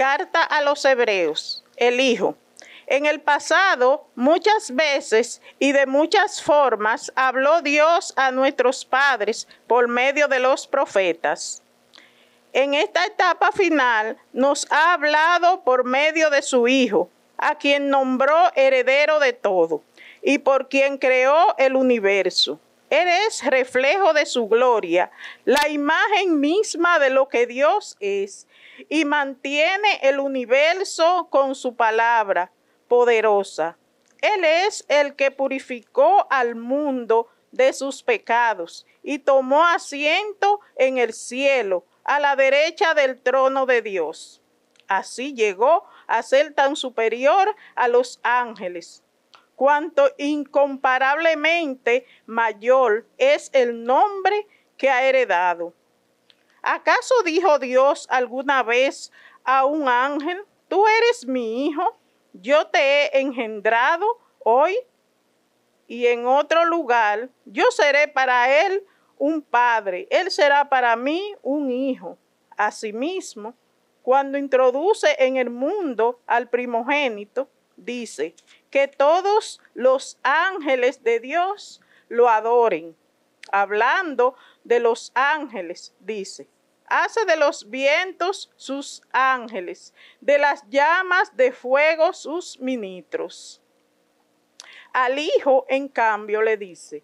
Carta a los Hebreos, el Hijo. En el pasado, muchas veces y de muchas formas, habló Dios a nuestros padres por medio de los profetas. En esta etapa final, nos ha hablado por medio de su Hijo, a quien nombró heredero de todo y por quien creó el universo. Eres reflejo de su gloria, la imagen misma de lo que Dios es, y mantiene el universo con su palabra poderosa. Él es el que purificó al mundo de sus pecados y tomó asiento en el cielo, a la derecha del trono de Dios. Así llegó a ser tan superior a los ángeles cuanto incomparablemente mayor es el nombre que ha heredado. ¿Acaso dijo Dios alguna vez a un ángel, tú eres mi hijo, yo te he engendrado hoy? Y en otro lugar, yo seré para él un padre, él será para mí un hijo. Asimismo, cuando introduce en el mundo al primogénito, dice, que todos los ángeles de Dios lo adoren. Hablando de los ángeles, dice, hace de los vientos sus ángeles, de las llamas de fuego sus ministros. Al Hijo, en cambio, le dice,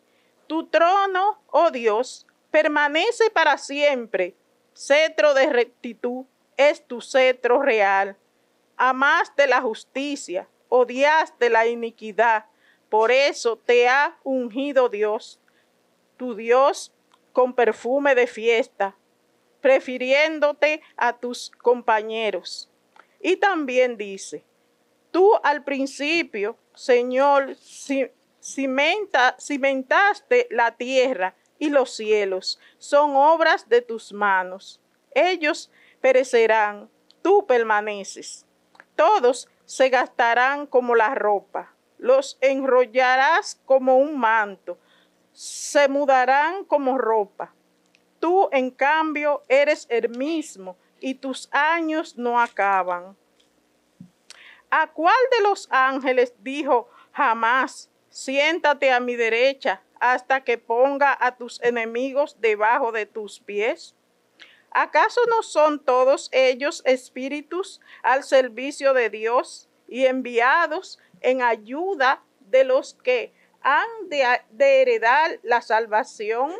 tu trono, oh Dios, permanece para siempre. Cetro de rectitud es tu cetro real. Amaste la justicia, odiaste la iniquidad, por eso te ha ungido Dios, tu Dios, con perfume de fiesta, prefiriéndote a tus compañeros. Y también dice, tú al principio, Señor, cimentaste la tierra y los cielos, son obras de tus manos. Ellos perecerán, tú permaneces. Todos se gastarán como la ropa, los enrollarás como un manto, se mudarán como ropa. Tú, en cambio, eres el mismo y tus años no acaban. ¿A cuál de los ángeles dijo jamás, siéntate a mi derecha hasta que ponga a tus enemigos debajo de tus pies? ¿Acaso no son todos ellos espíritus al servicio de Dios y enviados en ayuda de los que han de, heredar la salvación?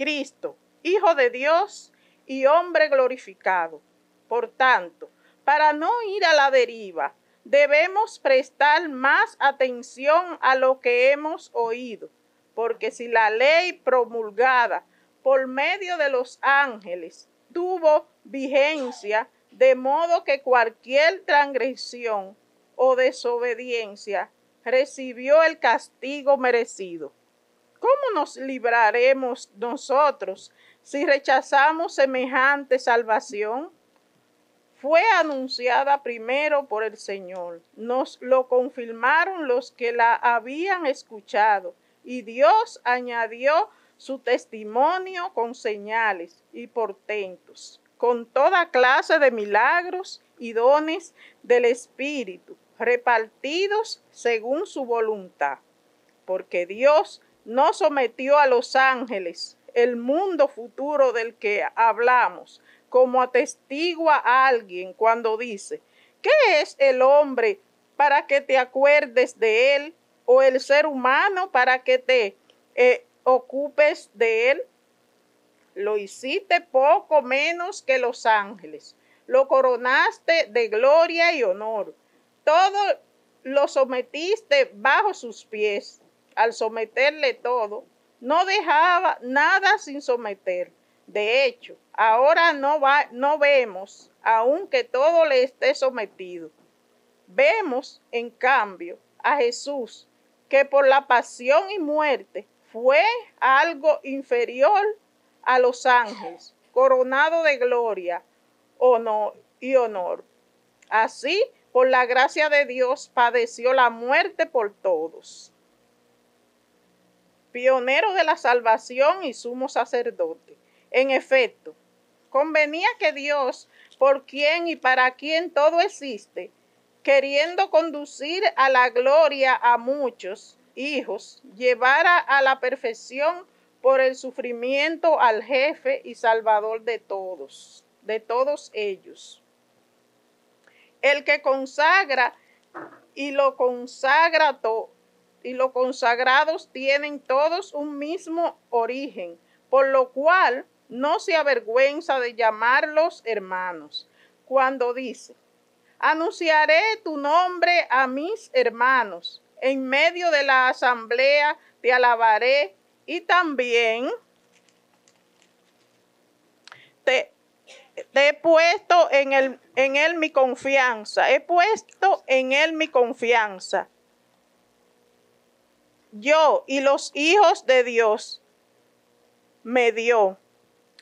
Cristo, Hijo de Dios y hombre glorificado. Por tanto, para no ir a la deriva, debemos prestar más atención a lo que hemos oído, porque si la ley promulgada por medio de los ángeles tuvo vigencia, de modo que cualquier transgresión o desobediencia recibió el castigo merecido. ¿Cómo nos libraremos nosotros si rechazamos semejante salvación? Fue anunciada primero por el Señor. Nos lo confirmaron los que la habían escuchado y Dios añadió su testimonio con señales y portentos, con toda clase de milagros y dones del Espíritu, repartidos según su voluntad. Porque Dios no sometió a los ángeles el mundo futuro del que hablamos, como atestigua a alguien cuando dice, ¿qué es el hombre para que te acuerdes de él? ¿O el ser humano para que te eh, ocupes de él. Lo hiciste poco menos que los ángeles. Lo coronaste de gloria y honor. Todo lo sometiste bajo sus pies. Al someterle todo, no dejaba nada sin someter. De hecho, ahora no, va, no vemos, aunque todo le esté sometido. Vemos, en cambio, a Jesús, que por la pasión y muerte fue algo inferior a los ángeles, coronado de gloria honor y honor. Así, por la gracia de Dios, padeció la muerte por todos. Pionero de la salvación y sumo sacerdote. En efecto, convenía que Dios por quien y para quien todo existe, queriendo conducir a la gloria a muchos hijos, llevara a la perfección por el sufrimiento al jefe y salvador de todos, de todos ellos. El que consagra y lo consagra todo y los consagrados tienen todos un mismo origen, por lo cual no se avergüenza de llamarlos hermanos. Cuando dice, anunciaré tu nombre a mis hermanos, en medio de la asamblea te alabaré y también te, he puesto en, él mi confianza, he puesto en él mi confianza yo y los hijos de Dios me dio.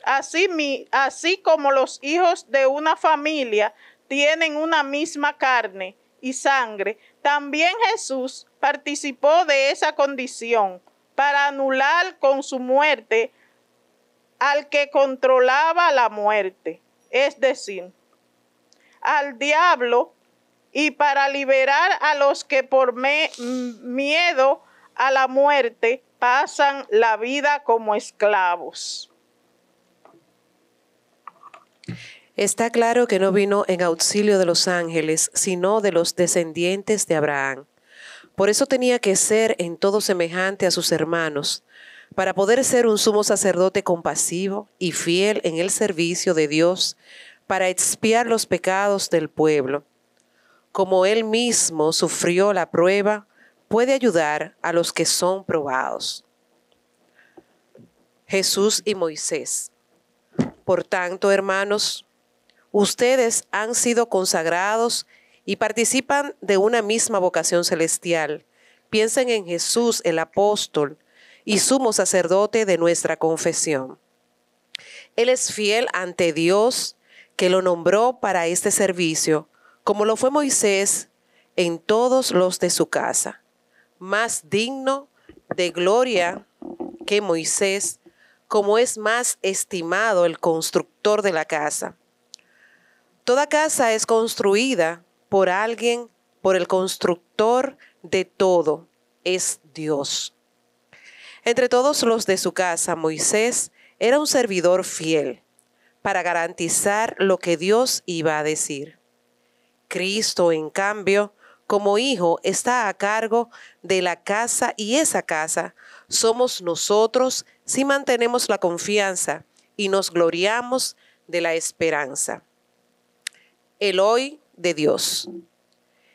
Así, mi, así como los hijos de una familia tienen una misma carne y sangre, también Jesús participó de esa condición para anular con su muerte al que controlaba la muerte, es decir, al diablo, y para liberar a los que por miedo a la muerte pasan la vida como esclavos. Está claro que no vino en auxilio de los ángeles, sino de los descendientes de Abraham. Por eso tenía que ser en todo semejante a sus hermanos, para poder ser un sumo sacerdote compasivo y fiel en el servicio de Dios, para expiar los pecados del pueblo. Como él mismo sufrió la prueba, puede ayudar a los que son probados. Jesús y Moisés. Por tanto, hermanos, ustedes han sido consagrados y participan de una misma vocación celestial. Piensen en Jesús, el apóstol y sumo sacerdote de nuestra confesión. Él es fiel ante Dios que lo nombró para este servicio, como lo fue Moisés en todos los de su casa más digno de gloria que Moisés, como es más estimado el constructor de la casa. Toda casa es construida por alguien, por el constructor de todo, es Dios. Entre todos los de su casa, Moisés era un servidor fiel para garantizar lo que Dios iba a decir. Cristo, en cambio, como hijo está a cargo de la casa y esa casa somos nosotros si mantenemos la confianza y nos gloriamos de la esperanza. El hoy de Dios.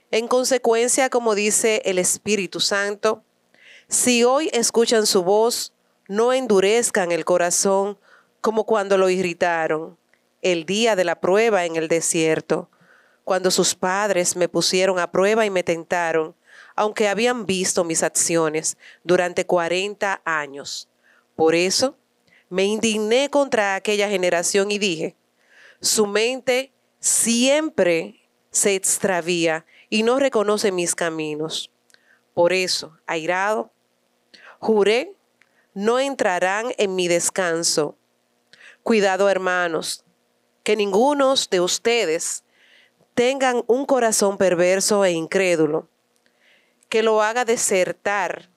En consecuencia, como dice el Espíritu Santo, si hoy escuchan su voz, no endurezcan el corazón como cuando lo irritaron el día de la prueba en el desierto cuando sus padres me pusieron a prueba y me tentaron, aunque habían visto mis acciones durante 40 años. Por eso me indigné contra aquella generación y dije, su mente siempre se extravía y no reconoce mis caminos. Por eso, airado, juré, no entrarán en mi descanso. Cuidado, hermanos, que ninguno de ustedes tengan un corazón perverso e incrédulo que lo haga desertar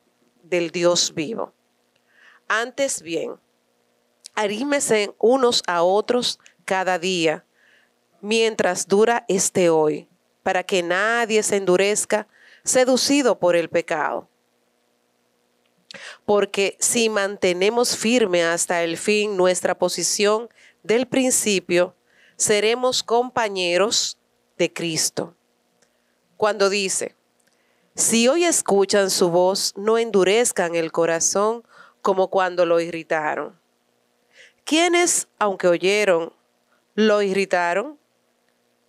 del Dios vivo. Antes bien, arímese unos a otros cada día, mientras dura este hoy, para que nadie se endurezca seducido por el pecado. Porque si mantenemos firme hasta el fin nuestra posición del principio, seremos compañeros de Cristo. Cuando dice, si hoy escuchan su voz, no endurezcan el corazón como cuando lo irritaron. ¿Quiénes, aunque oyeron, lo irritaron?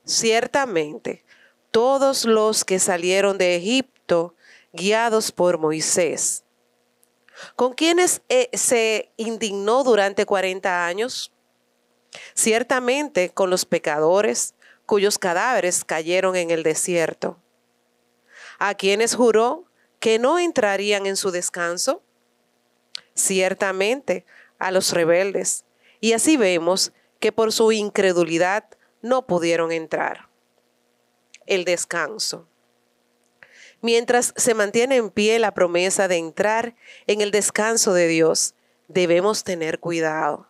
Ciertamente, todos los que salieron de Egipto guiados por Moisés. ¿Con quiénes eh, se indignó durante 40 años? Ciertamente con los pecadores cuyos cadáveres cayeron en el desierto, a quienes juró que no entrarían en su descanso, ciertamente a los rebeldes. Y así vemos que por su incredulidad no pudieron entrar. El descanso. Mientras se mantiene en pie la promesa de entrar en el descanso de Dios, debemos tener cuidado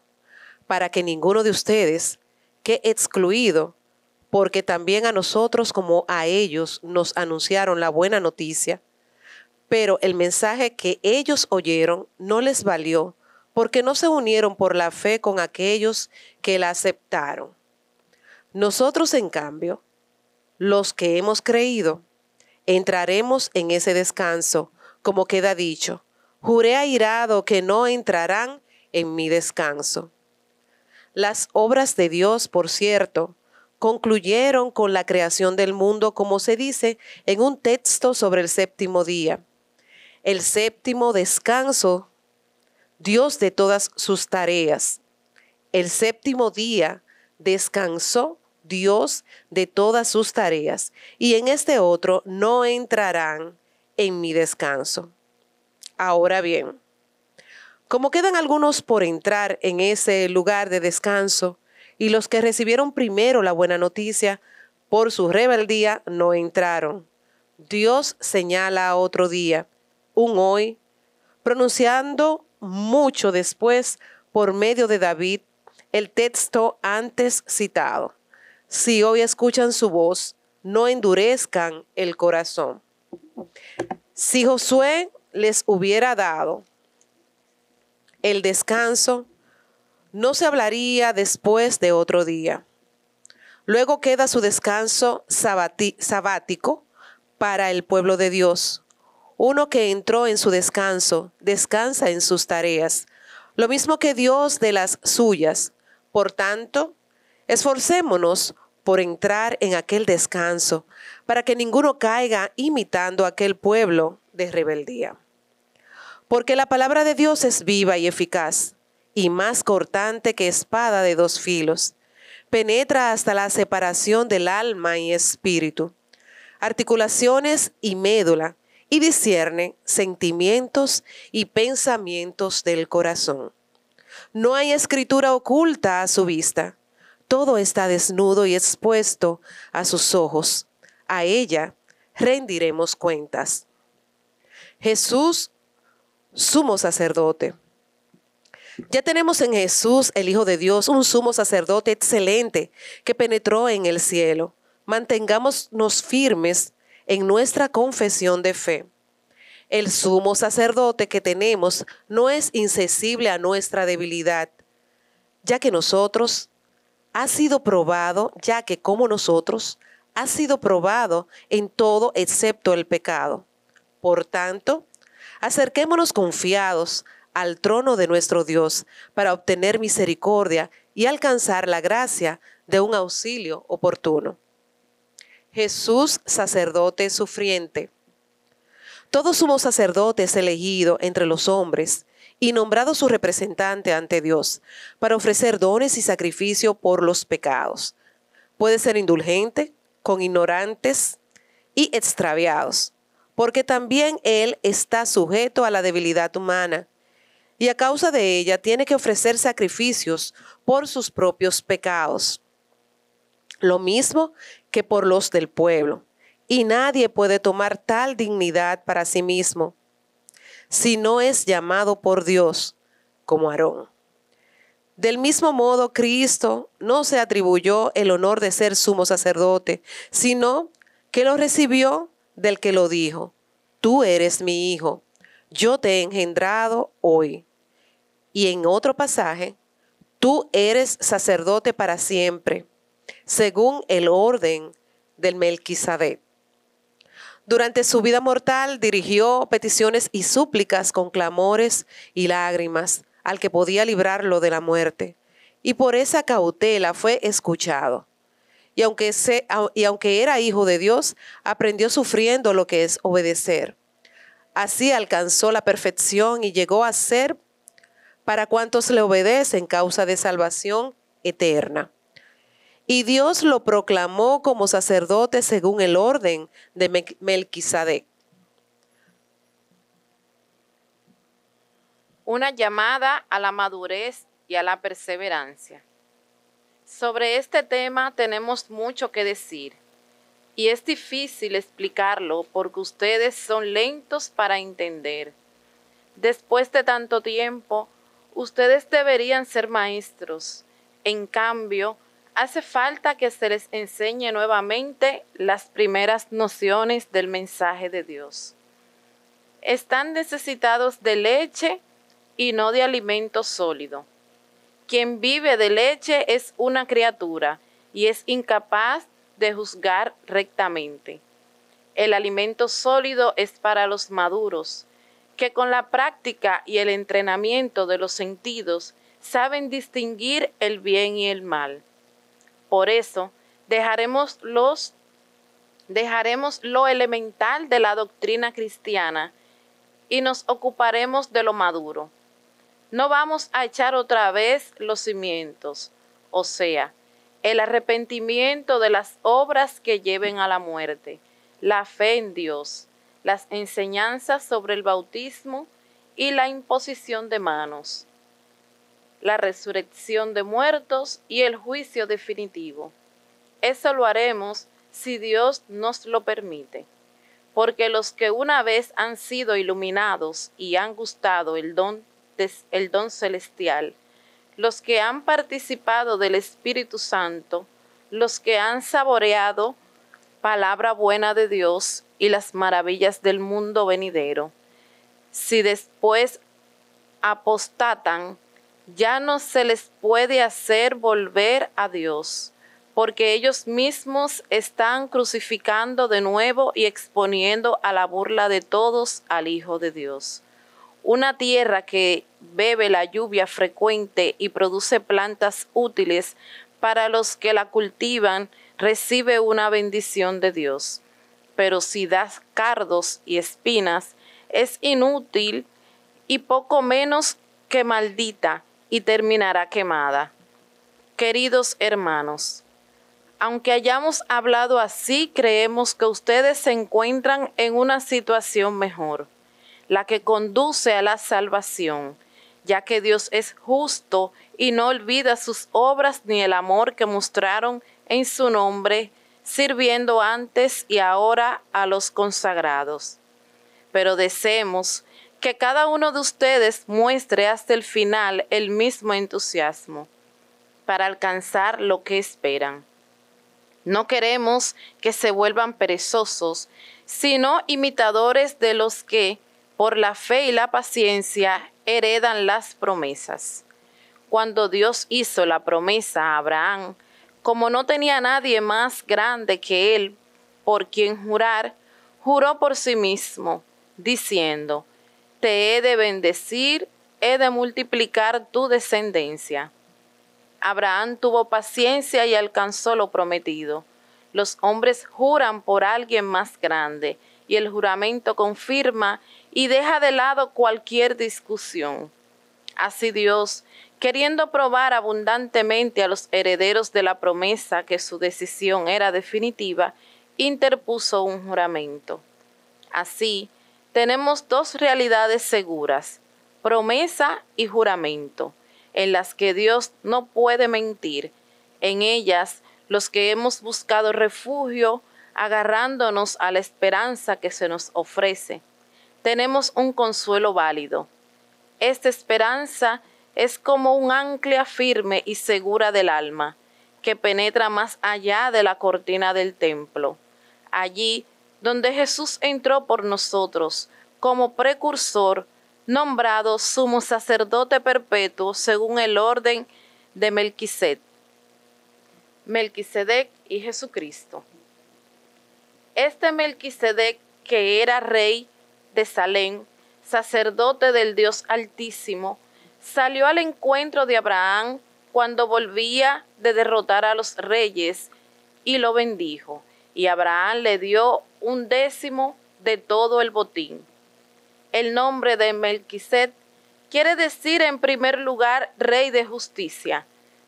para que ninguno de ustedes quede excluido, porque también a nosotros como a ellos nos anunciaron la buena noticia, pero el mensaje que ellos oyeron no les valió porque no se unieron por la fe con aquellos que la aceptaron. Nosotros, en cambio, los que hemos creído, entraremos en ese descanso, como queda dicho, juré airado que no entrarán en mi descanso. Las obras de Dios, por cierto, concluyeron con la creación del mundo, como se dice en un texto sobre el séptimo día. El séptimo descanso, Dios de todas sus tareas. El séptimo día descansó Dios de todas sus tareas, y en este otro no entrarán en mi descanso. Ahora bien, como quedan algunos por entrar en ese lugar de descanso, y los que recibieron primero la buena noticia por su rebeldía no entraron, Dios señala otro día, un hoy, pronunciando mucho después por medio de David el texto antes citado. Si hoy escuchan su voz, no endurezcan el corazón. Si Josué les hubiera dado el descanso, no se hablaría después de otro día. Luego queda su descanso sabático para el pueblo de Dios. Uno que entró en su descanso, descansa en sus tareas, lo mismo que Dios de las suyas. Por tanto, esforcémonos por entrar en aquel descanso, para que ninguno caiga imitando aquel pueblo de rebeldía. Porque la palabra de Dios es viva y eficaz, y más cortante que espada de dos filos. Penetra hasta la separación del alma y espíritu, articulaciones y médula, y discierne sentimientos y pensamientos del corazón. No hay escritura oculta a su vista. Todo está desnudo y expuesto a sus ojos. A ella rendiremos cuentas. Jesús, sumo sacerdote ya tenemos en Jesús, el Hijo de Dios, un sumo sacerdote excelente que penetró en el cielo. Mantengámonos firmes en nuestra confesión de fe. El sumo sacerdote que tenemos no es insensible a nuestra debilidad, ya que nosotros ha sido probado, ya que como nosotros ha sido probado en todo excepto el pecado. Por tanto, acerquémonos confiados al trono de nuestro Dios para obtener misericordia y alcanzar la gracia de un auxilio oportuno. Jesús, sacerdote sufriente. Todo sumo sacerdote es elegido entre los hombres y nombrado su representante ante Dios para ofrecer dones y sacrificio por los pecados. Puede ser indulgente con ignorantes y extraviados, porque también Él está sujeto a la debilidad humana y a causa de ella tiene que ofrecer sacrificios por sus propios pecados, lo mismo que por los del pueblo. Y nadie puede tomar tal dignidad para sí mismo si no es llamado por Dios como Aarón. Del mismo modo, Cristo no se atribuyó el honor de ser sumo sacerdote, sino que lo recibió del que lo dijo, tú eres mi hijo, yo te he engendrado hoy. Y en otro pasaje, tú eres sacerdote para siempre, según el orden del Melquisedec. Durante su vida mortal dirigió peticiones y súplicas con clamores y lágrimas al que podía librarlo de la muerte, y por esa cautela fue escuchado. Y aunque, y aunque era hijo de Dios, aprendió sufriendo lo que es obedecer. Así alcanzó la perfección y llegó a ser para cuantos le obedecen causa de salvación eterna. Y Dios lo proclamó como sacerdote según el orden de Melquisedec. Una llamada a la madurez y a la perseverancia. Sobre este tema tenemos mucho que decir y es difícil explicarlo porque ustedes son lentos para entender. Después de tanto tiempo, ustedes deberían ser maestros. En cambio, hace falta que se les enseñe nuevamente las primeras nociones del mensaje de Dios. Están necesitados de leche y no de alimento sólido. Quien vive de leche es una criatura y es incapaz de juzgar rectamente. El alimento sólido es para los maduros, que con la práctica y el entrenamiento de los sentidos saben distinguir el bien y el mal. Por eso, dejaremos los dejaremos lo elemental de la doctrina cristiana y nos ocuparemos de lo maduro no vamos a echar otra vez los cimientos, o sea, el arrepentimiento de las obras que lleven a la muerte, la fe en Dios, las enseñanzas sobre el bautismo y la imposición de manos, la resurrección de muertos y el juicio definitivo. Eso lo haremos si Dios nos lo permite, porque los que una vez han sido iluminados y han gustado el don el don celestial, los que han participado del Espíritu Santo, los que han saboreado palabra buena de Dios y las maravillas del mundo venidero. Si después apostatan, ya no se les puede hacer volver a Dios, porque ellos mismos están crucificando de nuevo y exponiendo a la burla de todos al Hijo de Dios. Una tierra que bebe la lluvia frecuente y produce plantas útiles para los que la cultivan, recibe una bendición de Dios. Pero si das cardos y espinas, es inútil y poco menos que maldita y terminará quemada. Queridos hermanos, aunque hayamos hablado así, creemos que ustedes se encuentran en una situación mejor la que conduce a la salvación, ya que Dios es justo y no olvida sus obras ni el amor que mostraron en su nombre, sirviendo antes y ahora a los consagrados. Pero deseemos que cada uno de ustedes muestre hasta el final el mismo entusiasmo para alcanzar lo que esperan. No queremos que se vuelvan perezosos, sino imitadores de los que, por la fe y la paciencia heredan las promesas. Cuando Dios hizo la promesa a Abraham, como no tenía nadie más grande que él por quien jurar, juró por sí mismo, diciendo, Te he de bendecir, he de multiplicar tu descendencia. Abraham tuvo paciencia y alcanzó lo prometido. Los hombres juran por alguien más grande, y el juramento confirma y deja de lado cualquier discusión. Así Dios, queriendo probar abundantemente a los herederos de la promesa que su decisión era definitiva, interpuso un juramento. Así, tenemos dos realidades seguras, promesa y juramento, en las que Dios no puede mentir. En ellas, los que hemos buscado refugio, agarrándonos a la esperanza que se nos ofrece, tenemos un consuelo válido. Esta esperanza es como un ancla firme y segura del alma, que penetra más allá de la cortina del templo. Allí donde Jesús entró por nosotros como precursor, nombrado sumo sacerdote perpetuo según el orden de Melquisedec. Melquisedec y Jesucristo. Este Melquisedec, que era rey de Salem, sacerdote del Dios Altísimo, salió al encuentro de Abraham cuando volvía de derrotar a los reyes y lo bendijo. Y Abraham le dio un décimo de todo el botín. El nombre de Melquisedec quiere decir en primer lugar rey de justicia,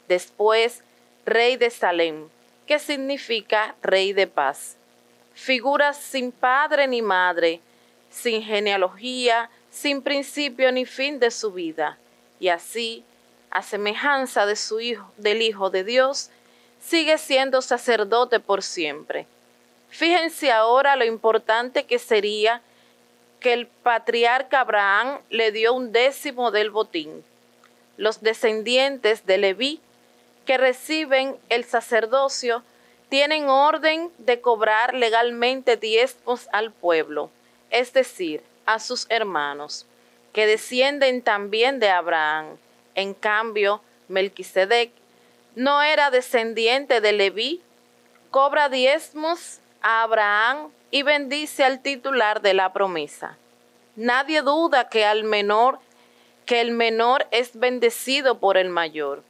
después rey de Salem, que significa rey de paz. Figuras sin padre ni madre, sin genealogía, sin principio ni fin de su vida. Y así, a semejanza de su hijo, del Hijo de Dios, sigue siendo sacerdote por siempre. Fíjense ahora lo importante que sería que el patriarca Abraham le dio un décimo del botín. Los descendientes de Leví que reciben el sacerdocio tienen orden de cobrar legalmente diezmos al pueblo, es decir, a sus hermanos, que descienden también de Abraham. En cambio, Melquisedec no era descendiente de Leví, cobra diezmos a Abraham y bendice al titular de la promesa. Nadie duda que al menor que el menor es bendecido por el mayor.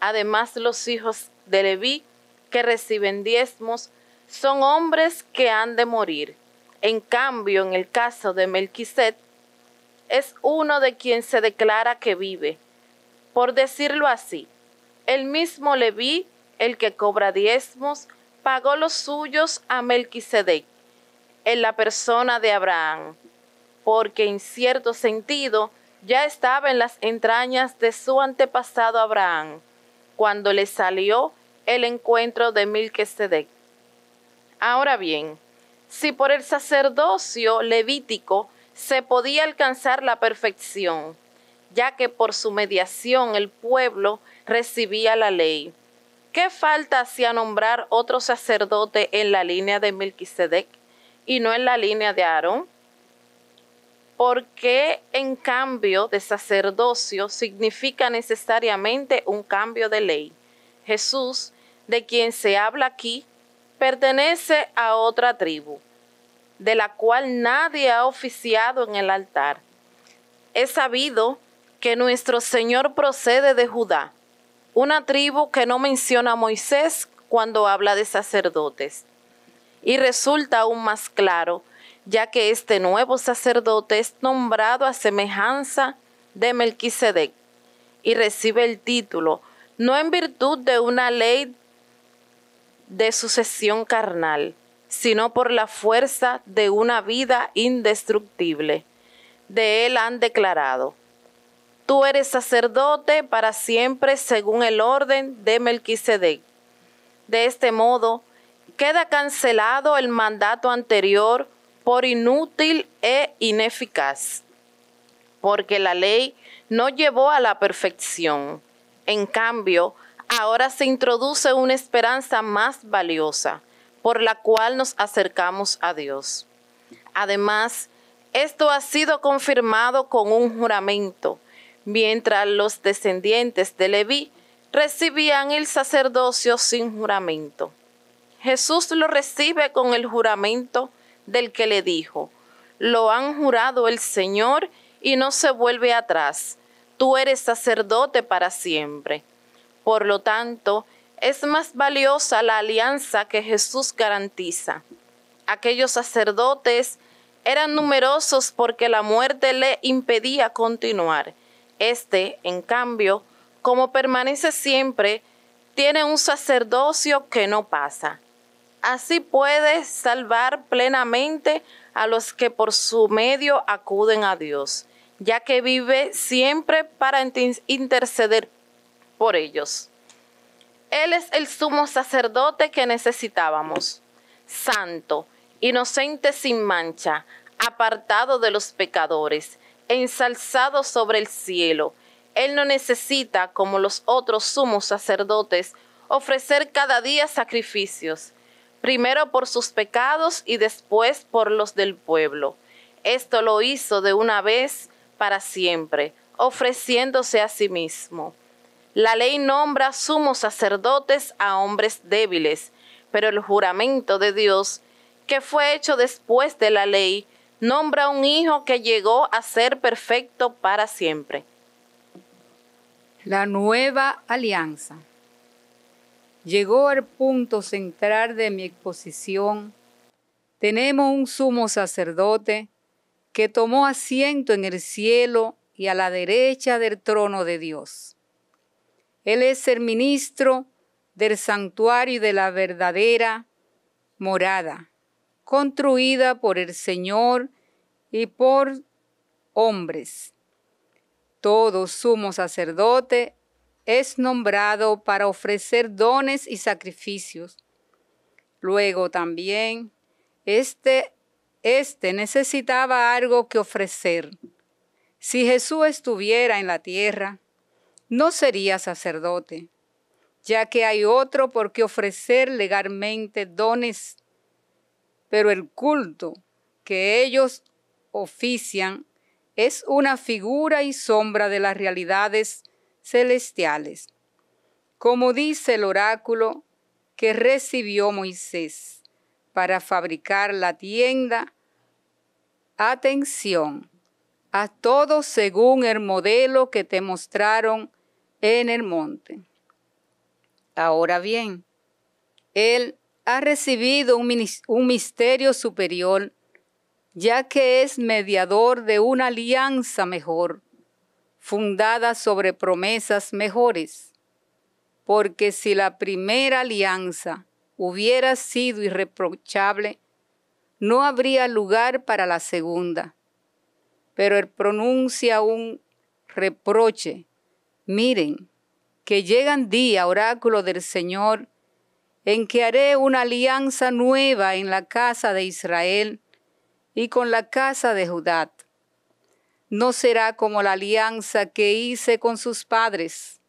Además, los hijos de Leví que reciben diezmos son hombres que han de morir. En cambio, en el caso de Melquiset, es uno de quien se declara que vive. Por decirlo así, el mismo Leví, el que cobra diezmos, pagó los suyos a Melquisedec, en la persona de Abraham, porque en cierto sentido ya estaba en las entrañas de su antepasado Abraham, cuando le salió el encuentro de Melquisedec. Ahora bien, si por el sacerdocio levítico se podía alcanzar la perfección, ya que por su mediación el pueblo recibía la ley. ¿Qué falta hacía nombrar otro sacerdote en la línea de Melquisedec y no en la línea de Aarón? Porque en cambio de sacerdocio significa necesariamente un cambio de ley. Jesús, de quien se habla aquí, pertenece a otra tribu, de la cual nadie ha oficiado en el altar. Es sabido que nuestro Señor procede de Judá una tribu que no menciona a Moisés cuando habla de sacerdotes. Y resulta aún más claro, ya que este nuevo sacerdote es nombrado a semejanza de Melquisedec y recibe el título no en virtud de una ley de sucesión carnal, sino por la fuerza de una vida indestructible. De él han declarado, Tú eres sacerdote para siempre según el orden de Melquisedec. De este modo, queda cancelado el mandato anterior por inútil e ineficaz, porque la ley no llevó a la perfección. En cambio, ahora se introduce una esperanza más valiosa, por la cual nos acercamos a Dios. Además, esto ha sido confirmado con un juramento mientras los descendientes de Leví recibían el sacerdocio sin juramento. Jesús lo recibe con el juramento del que le dijo, lo han jurado el Señor y no se vuelve atrás. Tú eres sacerdote para siempre. Por lo tanto, es más valiosa la alianza que Jesús garantiza. Aquellos sacerdotes eran numerosos porque la muerte le impedía continuar este, en cambio, como permanece siempre, tiene un sacerdocio que no pasa. Así puede salvar plenamente a los que por su medio acuden a Dios, ya que vive siempre para interceder por ellos. Él es el sumo sacerdote que necesitábamos, santo, inocente sin mancha, apartado de los pecadores ensalzado sobre el cielo. Él no necesita, como los otros sumos sacerdotes, ofrecer cada día sacrificios, primero por sus pecados y después por los del pueblo. Esto lo hizo de una vez para siempre, ofreciéndose a sí mismo. La ley nombra sumos sacerdotes a hombres débiles, pero el juramento de Dios, que fue hecho después de la ley, nombra un hijo que llegó a ser perfecto para siempre. La nueva alianza. Llegó al punto central de mi exposición. Tenemos un sumo sacerdote que tomó asiento en el cielo y a la derecha del trono de Dios. Él es el ministro del santuario de la verdadera morada construida por el Señor y por hombres. Todo sumo sacerdote es nombrado para ofrecer dones y sacrificios. Luego también, este, este necesitaba algo que ofrecer. Si Jesús estuviera en la tierra, no sería sacerdote, ya que hay otro por qué ofrecer legalmente dones, pero el culto que ellos ofician es una figura y sombra de las realidades celestiales, como dice el oráculo que recibió Moisés para fabricar la tienda. Atención, a todo según el modelo que te mostraron en el monte. Ahora bien, Él ha recibido un, misterio superior, ya que es mediador de una alianza mejor fundada sobre promesas mejores, porque si la primera alianza hubiera sido irreprochable, no habría lugar para la segunda. Pero él pronuncia un reproche. Miren, que llegan día, oráculo del Señor, en que haré una alianza nueva en la casa de Israel y con la casa de Judá. No será como la alianza que hice con sus padres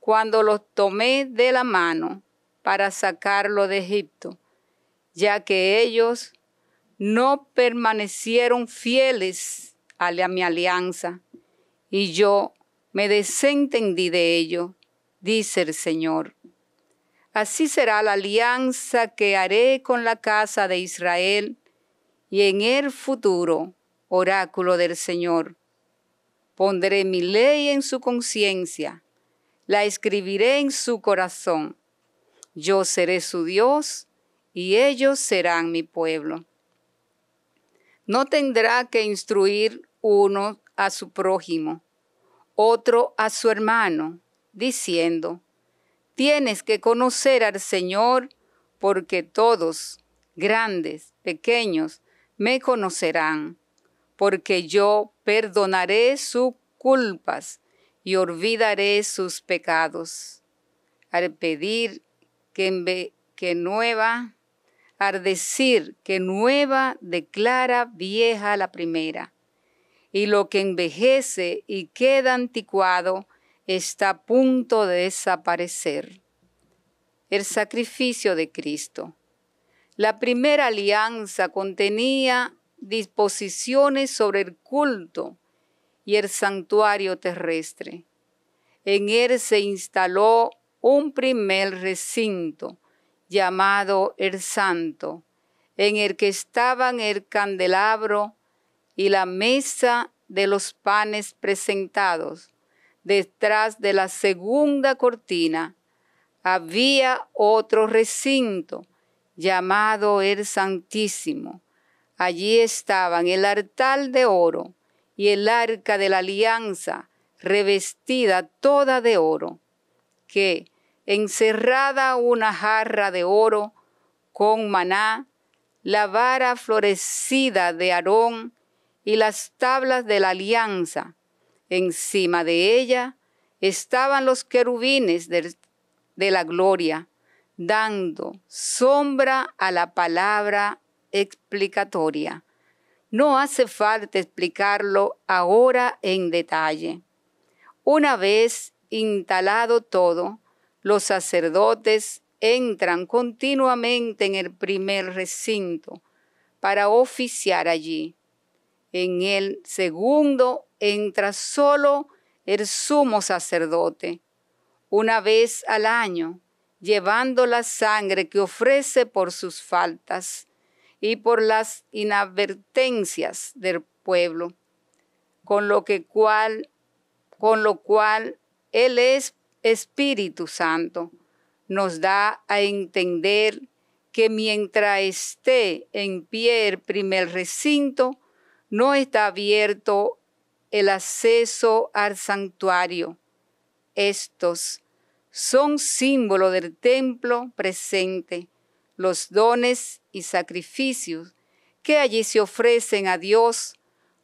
cuando los tomé de la mano para sacarlo de Egipto, ya que ellos no permanecieron fieles a mi alianza, y yo me desentendí de ello, dice el Señor. Así será la alianza que haré con la casa de Israel, y en el futuro oráculo del Señor. Pondré mi ley en su conciencia, la escribiré en su corazón. Yo seré su Dios y ellos serán mi pueblo. No tendrá que instruir uno a su prójimo, otro a su hermano, diciendo, tienes que conocer al Señor porque todos, grandes, pequeños, me conocerán porque yo perdonaré sus culpas y olvidaré sus pecados. Al pedir que, que nueva, al decir que nueva declara vieja la primera, y lo que envejece y queda anticuado está a punto de desaparecer. El sacrificio de Cristo. La primera alianza contenía disposiciones sobre el culto y el santuario terrestre. En él se instaló un primer recinto llamado el Santo, en el que estaban el candelabro y la mesa de los panes presentados. Detrás de la segunda cortina había otro recinto llamado el Santísimo Allí estaban el altar de oro y el arca de la alianza, revestida toda de oro, que, encerrada una jarra de oro con maná, la vara florecida de Aarón y las tablas de la alianza. Encima de ella estaban los querubines de, de la gloria, dando sombra a la palabra explicatoria. No hace falta explicarlo ahora en detalle. Una vez instalado todo, los sacerdotes entran continuamente en el primer recinto para oficiar allí. En el segundo entra solo el sumo sacerdote, una vez al año, llevando la sangre que ofrece por sus faltas y por las inadvertencias del pueblo, con lo, que cual, con lo cual Él es Espíritu Santo, nos da a entender que mientras esté en pie el primer recinto, no está abierto el acceso al santuario. Estos son símbolo del templo presente los dones y sacrificios que allí se ofrecen a Dios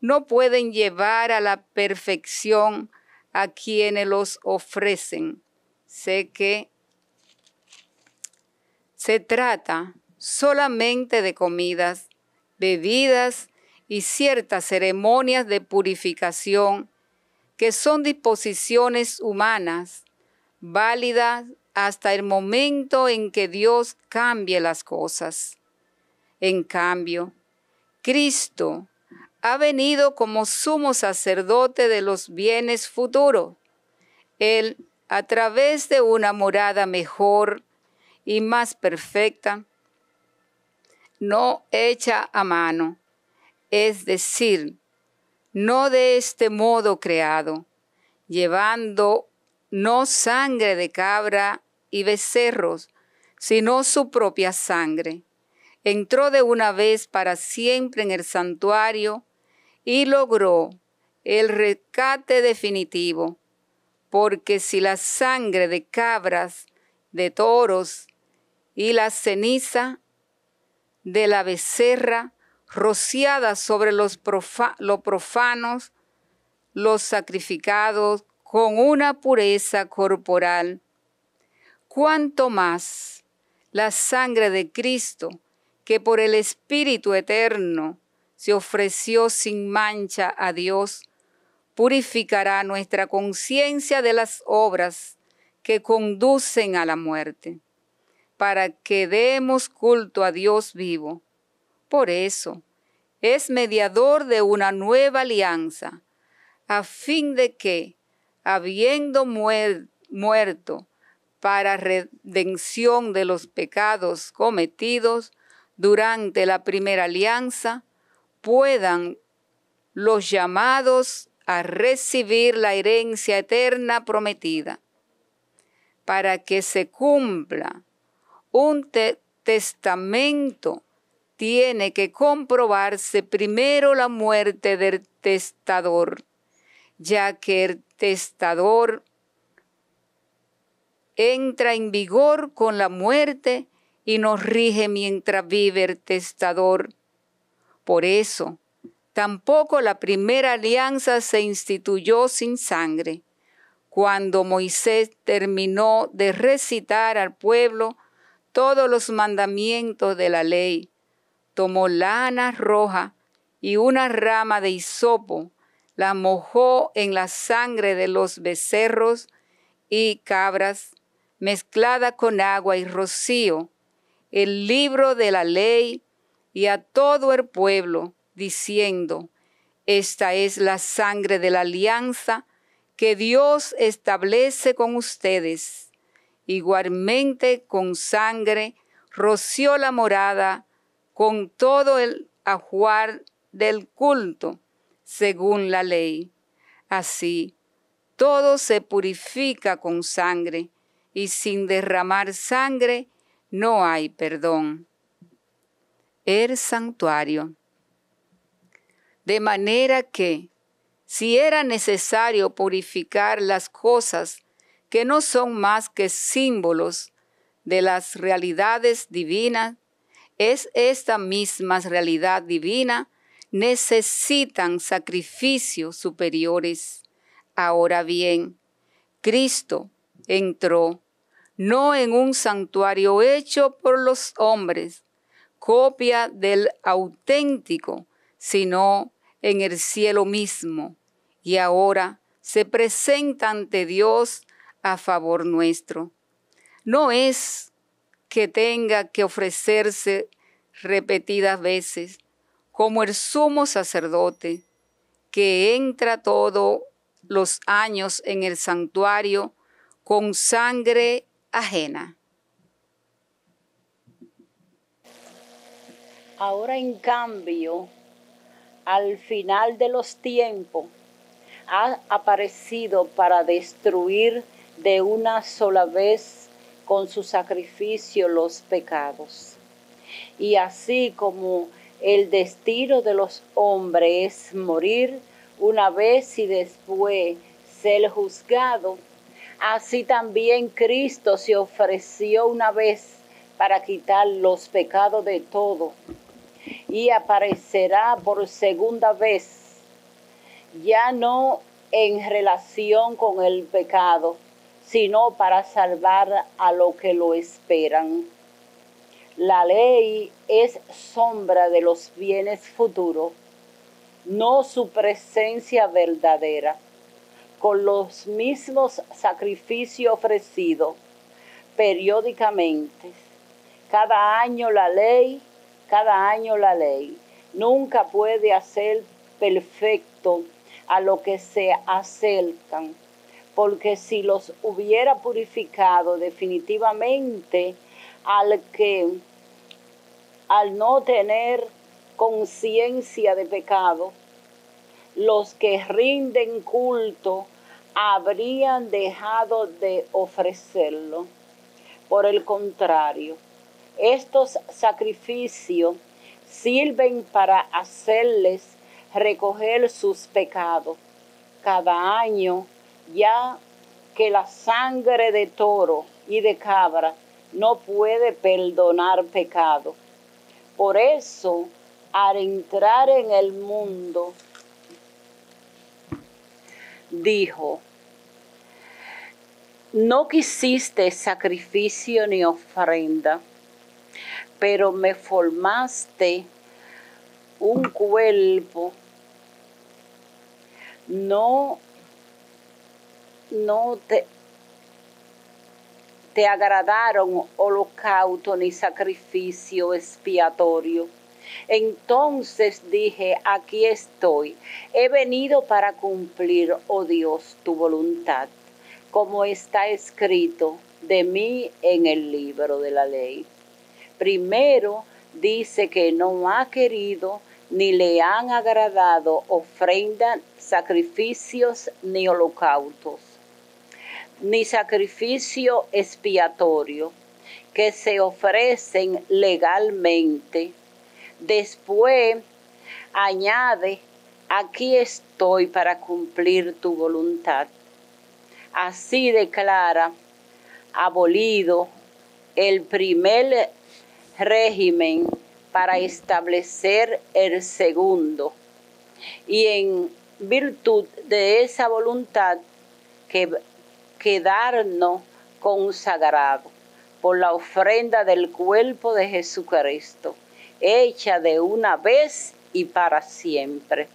no pueden llevar a la perfección a quienes los ofrecen. Sé que se trata solamente de comidas, bebidas y ciertas ceremonias de purificación que son disposiciones humanas válidas hasta el momento en que Dios cambie las cosas. En cambio, Cristo ha venido como sumo sacerdote de los bienes futuros. Él, a través de una morada mejor y más perfecta, no hecha a mano, es decir, no de este modo creado, llevando no sangre de cabra y becerros, sino su propia sangre. Entró de una vez para siempre en el santuario y logró el rescate definitivo, porque si la sangre de cabras, de toros y la ceniza de la becerra rociada sobre los, profanos, los sacrificados con una pureza corporal, cuanto más la sangre de Cristo, que por el Espíritu Eterno se ofreció sin mancha a Dios, purificará nuestra conciencia de las obras que conducen a la muerte para que demos culto a Dios vivo. Por eso, es mediador de una nueva alianza, a fin de que, habiendo muerto para redención de los pecados cometidos durante la primera alianza, puedan los llamados a recibir la herencia eterna prometida, para que se cumpla un testamento tiene que comprobarse primero la muerte del testador, ya que el testador entra en vigor con la muerte y nos rige mientras vive el testador. Por eso, tampoco la primera alianza se instituyó sin sangre. Cuando Moisés terminó de recitar al pueblo todos los mandamientos de la ley, tomó lana roja y una rama de hisopo, la mojó en la sangre de los becerros y cabras, mezclada con agua y rocío, el libro de la ley y a todo el pueblo, diciendo, esta es la sangre de la alianza que Dios establece con ustedes. Igualmente con sangre roció la morada con todo el ajuar del culto, según la ley. Así, todo se purifica con sangre, y sin derramar sangre no hay perdón. El santuario. De manera que, si era necesario purificar las cosas que no son más que símbolos de las realidades divinas, es esta misma realidad divina, necesitan sacrificios superiores. Ahora bien, Cristo entró no en un santuario hecho por los hombres, copia del auténtico, sino en el cielo mismo, y ahora se presenta ante Dios a favor nuestro. No es que tenga que ofrecerse repetidas veces como el sumo sacerdote que entra todos los años en el santuario con sangre ajena. Ahora en cambio, al final de los tiempos, ha aparecido para destruir de una sola vez con su sacrificio los pecados. Y así como el destino de los hombres es morir una vez y después ser juzgado, así también Cristo se ofreció una vez para quitar los pecados de todo y aparecerá por segunda vez, ya no en relación con el pecado, sino para salvar a los que lo esperan. La ley es sombra de los bienes futuros, no su presencia verdadera. Con los mismos sacrificios ofrecidos periódicamente. Cada año la ley, cada año la ley. Nunca puede hacer perfecto a lo que se acercan, porque si los hubiera purificado definitivamente al que al no tener conciencia de pecado, los que rinden culto habrían dejado de ofrecerlo. Por el contrario, estos sacrificios sirven para hacerles recoger sus pecados cada año, ya que la sangre de toro y de cabra no puede perdonar pecado. Por eso, al entrar en el mundo, dijo, no quisiste sacrificio ni ofrenda, pero me formaste un cuerpo. No, no te, te agradaron holocausto ni sacrificio expiatorio. Entonces dije, aquí estoy, he venido para cumplir, oh Dios, tu voluntad, como está escrito de mí en el libro de la ley. Primero dice que no ha querido ni le han agradado ofrendas, sacrificios ni holocaustos ni sacrificio expiatorio que se ofrecen legalmente. Después añade, aquí estoy para cumplir tu voluntad. Así declara, abolido el primer régimen para establecer el segundo. Y en virtud de esa voluntad que quedarnos consagrados por la ofrenda del cuerpo de Jesucristo, hecha de una vez y para siempre.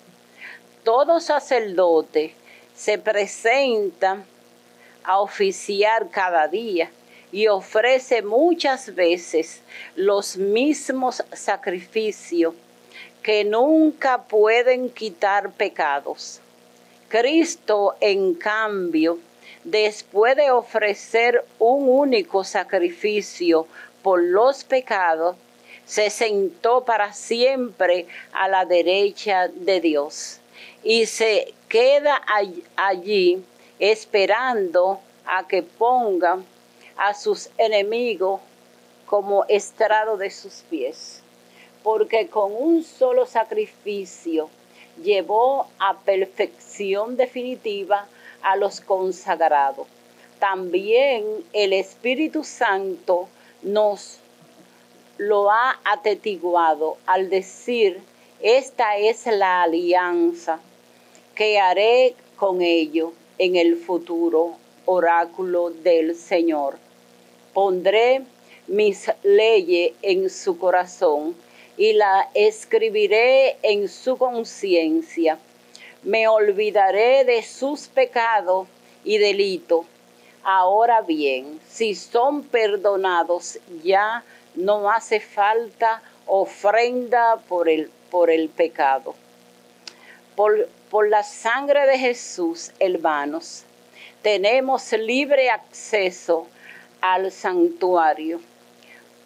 Todo sacerdote se presenta a oficiar cada día y ofrece muchas veces los mismos sacrificios que nunca pueden quitar pecados. Cristo, en cambio, después de ofrecer un único sacrificio por los pecados, se sentó para siempre a la derecha de Dios y se queda allí esperando a que ponga a sus enemigos como estrado de sus pies, porque con un solo sacrificio llevó a perfección definitiva a los consagrados. También el Espíritu Santo nos lo ha atestiguado al decir, esta es la alianza que haré con ellos en el futuro, oráculo del Señor. Pondré mis leyes en su corazón y la escribiré en su conciencia me olvidaré de sus pecados y delitos. Ahora bien, si son perdonados, ya no hace falta ofrenda por el, por el pecado. Por, por la sangre de Jesús, hermanos, tenemos libre acceso al santuario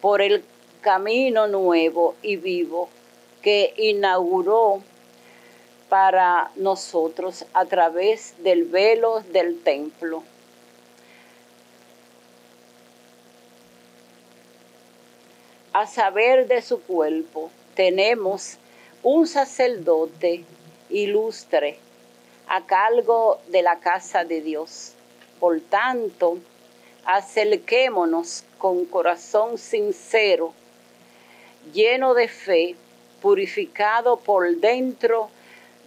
por el camino nuevo y vivo que inauguró para nosotros a través del velo del templo. A saber de su cuerpo, tenemos un sacerdote ilustre a cargo de la casa de Dios. Por tanto, acerquémonos con corazón sincero, lleno de fe, purificado por dentro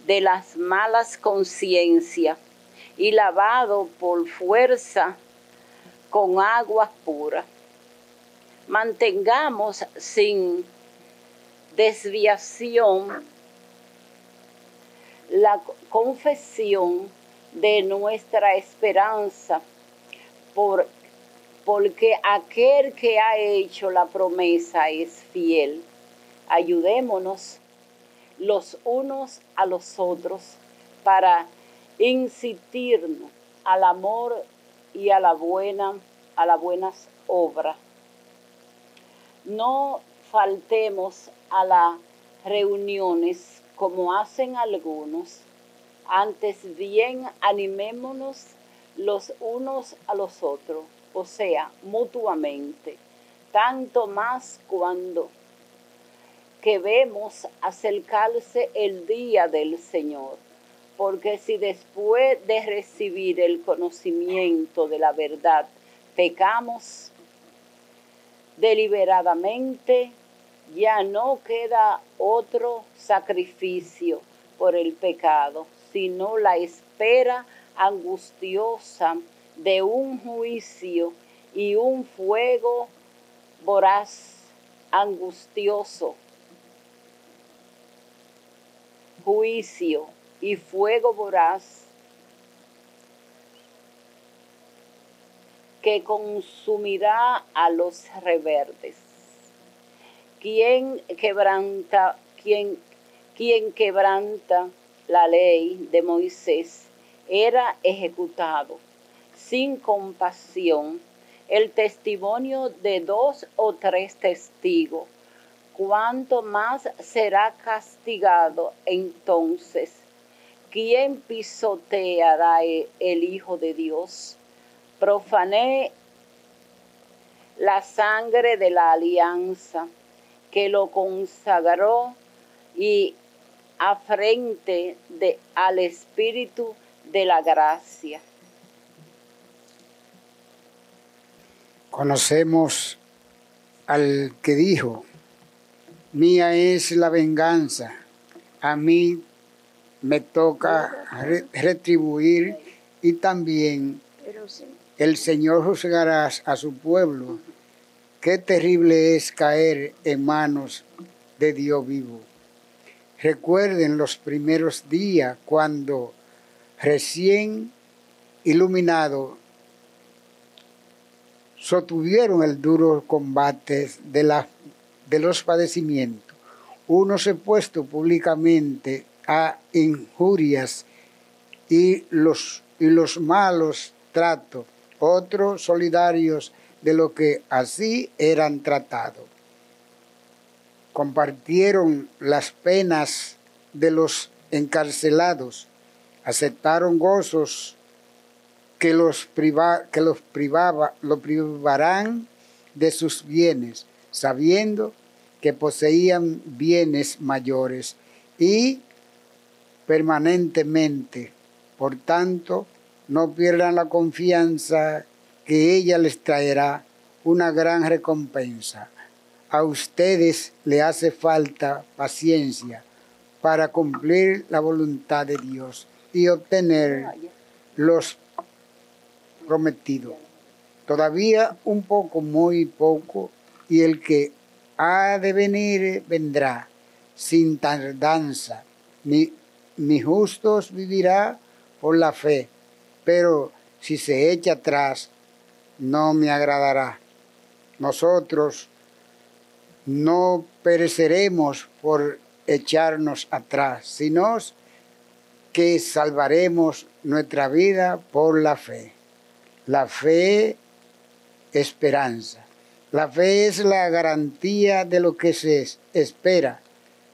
de las malas conciencias y lavado por fuerza con agua pura. Mantengamos sin desviación la confesión de nuestra esperanza, por, porque aquel que ha hecho la promesa es fiel. Ayudémonos los unos a los otros para incitirnos al amor y a la buena, a las buenas obras. No faltemos a las reuniones como hacen algunos, antes bien animémonos los unos a los otros, o sea, mutuamente, tanto más cuando que vemos acercarse el día del Señor. Porque si después de recibir el conocimiento de la verdad pecamos deliberadamente, ya no queda otro sacrificio por el pecado, sino la espera angustiosa de un juicio y un fuego voraz, angustioso, juicio y fuego voraz que consumirá a los reverdes. Quien quebranta, quien, quien quebranta la ley de Moisés era ejecutado sin compasión el testimonio de dos o tres testigos cuánto más será castigado entonces quien pisoteará el Hijo de Dios. Profané la sangre de la alianza que lo consagró y a frente al Espíritu de la gracia. Conocemos al que dijo, mía es la venganza, a mí me toca retribuir y también el Señor juzgará a su pueblo. Qué terrible es caer en manos de Dios vivo. Recuerden los primeros días cuando recién iluminado sostuvieron el duro combate de la de los padecimientos, uno se puesto públicamente a injurias y los, y los malos tratos, otros solidarios de lo que así eran tratados. Compartieron las penas de los encarcelados, aceptaron gozos que los, priva, que los privaba, privarán de sus bienes sabiendo que poseían bienes mayores y permanentemente. Por tanto, no pierdan la confianza que ella les traerá una gran recompensa. A ustedes le hace falta paciencia para cumplir la voluntad de Dios y obtener los prometidos. Todavía un poco, muy poco, y el que ha de venir vendrá sin tardanza. Mi, mi justos vivirá por la fe, pero si se echa atrás, no me agradará. Nosotros no pereceremos por echarnos atrás, sino que salvaremos nuestra vida por la fe. La fe, esperanza. La fe es la garantía de lo que se espera,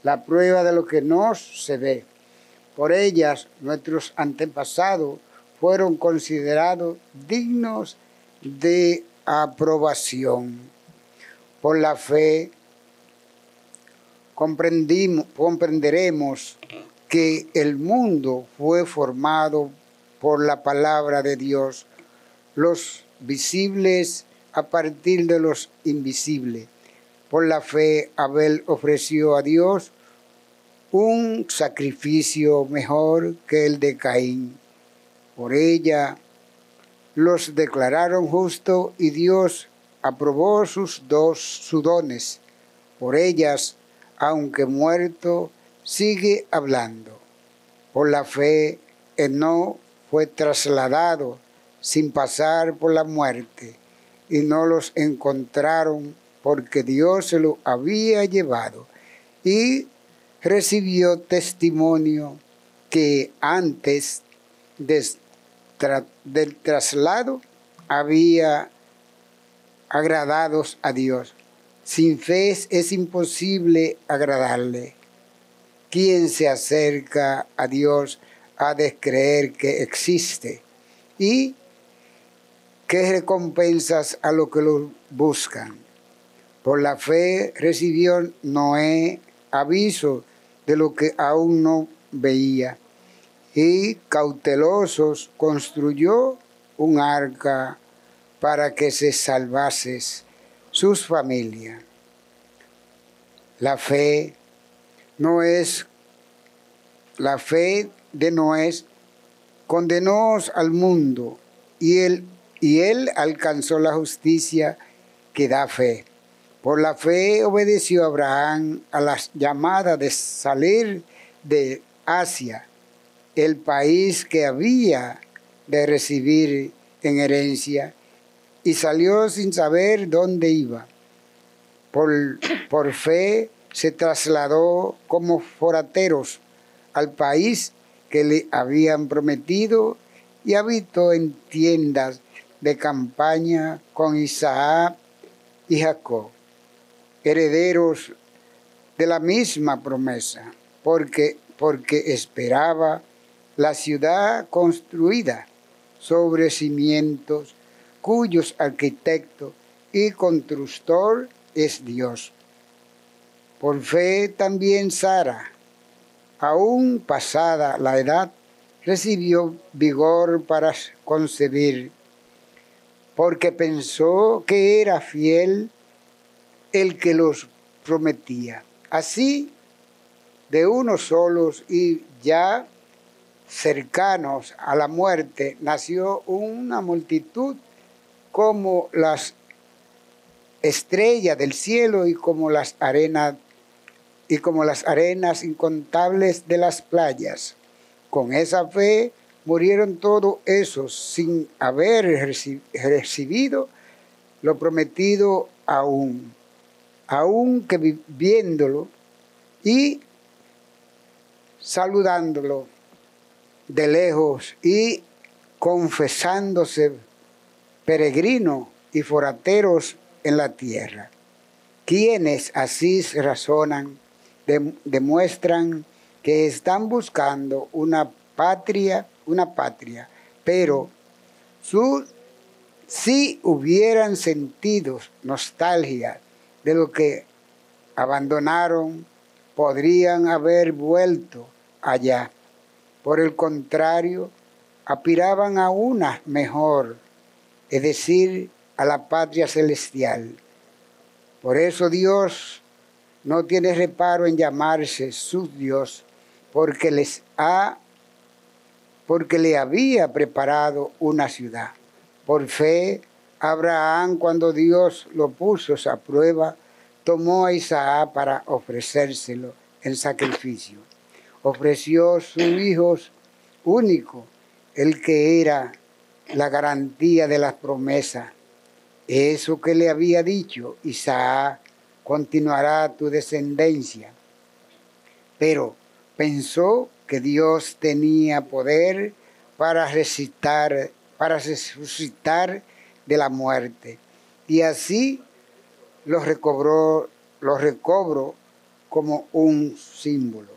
la prueba de lo que no se ve. Por ellas nuestros antepasados fueron considerados dignos de aprobación. Por la fe comprenderemos que el mundo fue formado por la palabra de Dios. Los visibles a partir de los invisibles. Por la fe, Abel ofreció a Dios un sacrificio mejor que el de Caín. Por ella los declararon justos y Dios aprobó sus dos sus dones. Por ellas, aunque muerto, sigue hablando. Por la fe, no fue trasladado sin pasar por la muerte y no los encontraron porque Dios se lo había llevado. Y recibió testimonio que antes del traslado había agradados a Dios. Sin fe es imposible agradarle. Quien se acerca a Dios ha de creer que existe y que recompensas a lo que lo buscan. Por la fe recibió Noé aviso de lo que aún no veía y cautelosos construyó un arca para que se salvase sus familias. La fe no es la fe de Noé condenó al mundo y él, y él alcanzó la justicia que da fe. Por la fe obedeció Abraham a las llamadas de salir de Asia, el país que había de recibir en herencia, y salió sin saber dónde iba. Por, por fe se trasladó como forateros al país que le habían prometido y habitó en tiendas de campaña con Isaac y Jacob herederos de la misma promesa, porque, porque esperaba la ciudad construida sobre cimientos cuyos arquitecto y constructor es Dios. Por fe también Sara, aún pasada la edad, recibió vigor para concebir, porque pensó que era fiel el que los prometía. Así, de unos solos y ya cercanos a la muerte, nació una multitud como las estrellas del cielo y como las arenas y como las arenas incontables de las playas. Con esa fe murieron todos esos sin haber recibido lo prometido aún aunque viéndolo y saludándolo de lejos y confesándose peregrinos y forateros en la tierra. Quienes así razonan demuestran que están buscando una patria, una patria, pero si hubieran sentido nostalgia de lo que abandonaron podrían haber vuelto allá. Por el contrario, aspiraban a una mejor, es decir, a la patria celestial. Por eso Dios no tiene reparo en llamarse su Dios, porque les ha porque le había preparado una ciudad. Por fe Abraham, cuando Dios lo puso a prueba, tomó a Isaac para ofrecérselo en sacrificio. Ofreció su hijo único, el que era la garantía de las promesas. Eso que le había dicho, Isaac, continuará tu descendencia. Pero pensó que Dios tenía poder para resucitar, para resucitar de la muerte. Y así los recobró, los recobro como un símbolo.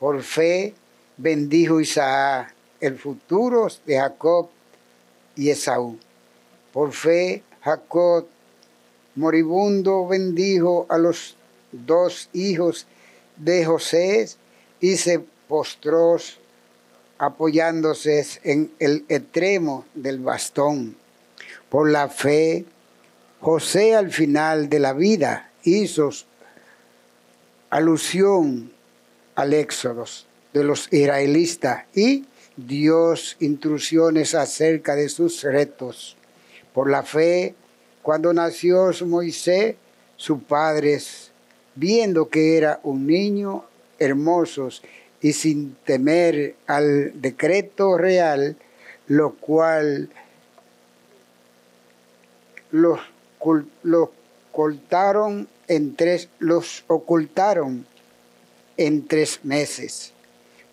Por fe bendijo Isaac el futuro de Jacob y Esaú. Por fe Jacob moribundo bendijo a los dos hijos de José y se apoyándose en el extremo del bastón por la fe, José al final de la vida hizo alusión al éxodo de los israelitas y Dios instrucciones acerca de sus retos. Por la fe, cuando nació Moisés, sus padres, viendo que era un niño hermoso y sin temer al decreto real, lo cual los, los ocultaron en tres, los ocultaron en tres meses.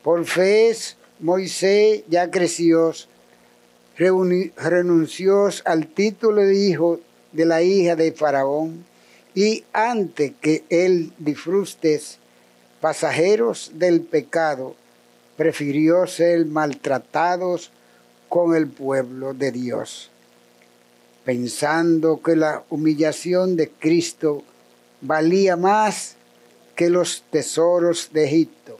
Por fe, Moisés ya creció, renunció al título de hijo de la hija de Faraón y antes que él disfrute pasajeros del pecado, prefirió ser maltratados con el pueblo de Dios, pensando que la humillación de Cristo valía más que los tesoros de Egipto,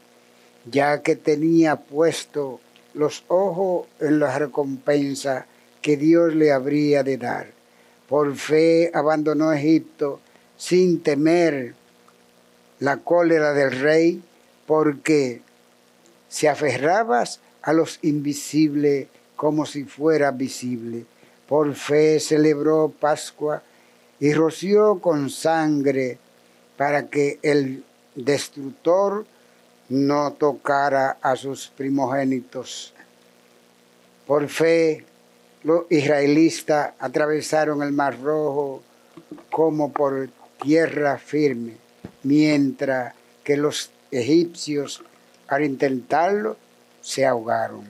ya que tenía puesto los ojos en la recompensa que Dios le habría de dar. Por fe abandonó Egipto sin temer la cólera del rey, porque se aferraba a los invisibles como si fuera visible. Por fe celebró Pascua y roció con sangre para que el destructor no tocara a sus primogénitos. Por fe, los israelitas atravesaron el Mar Rojo como por tierra firme, mientras que los egipcios, al intentarlo, se ahogaron.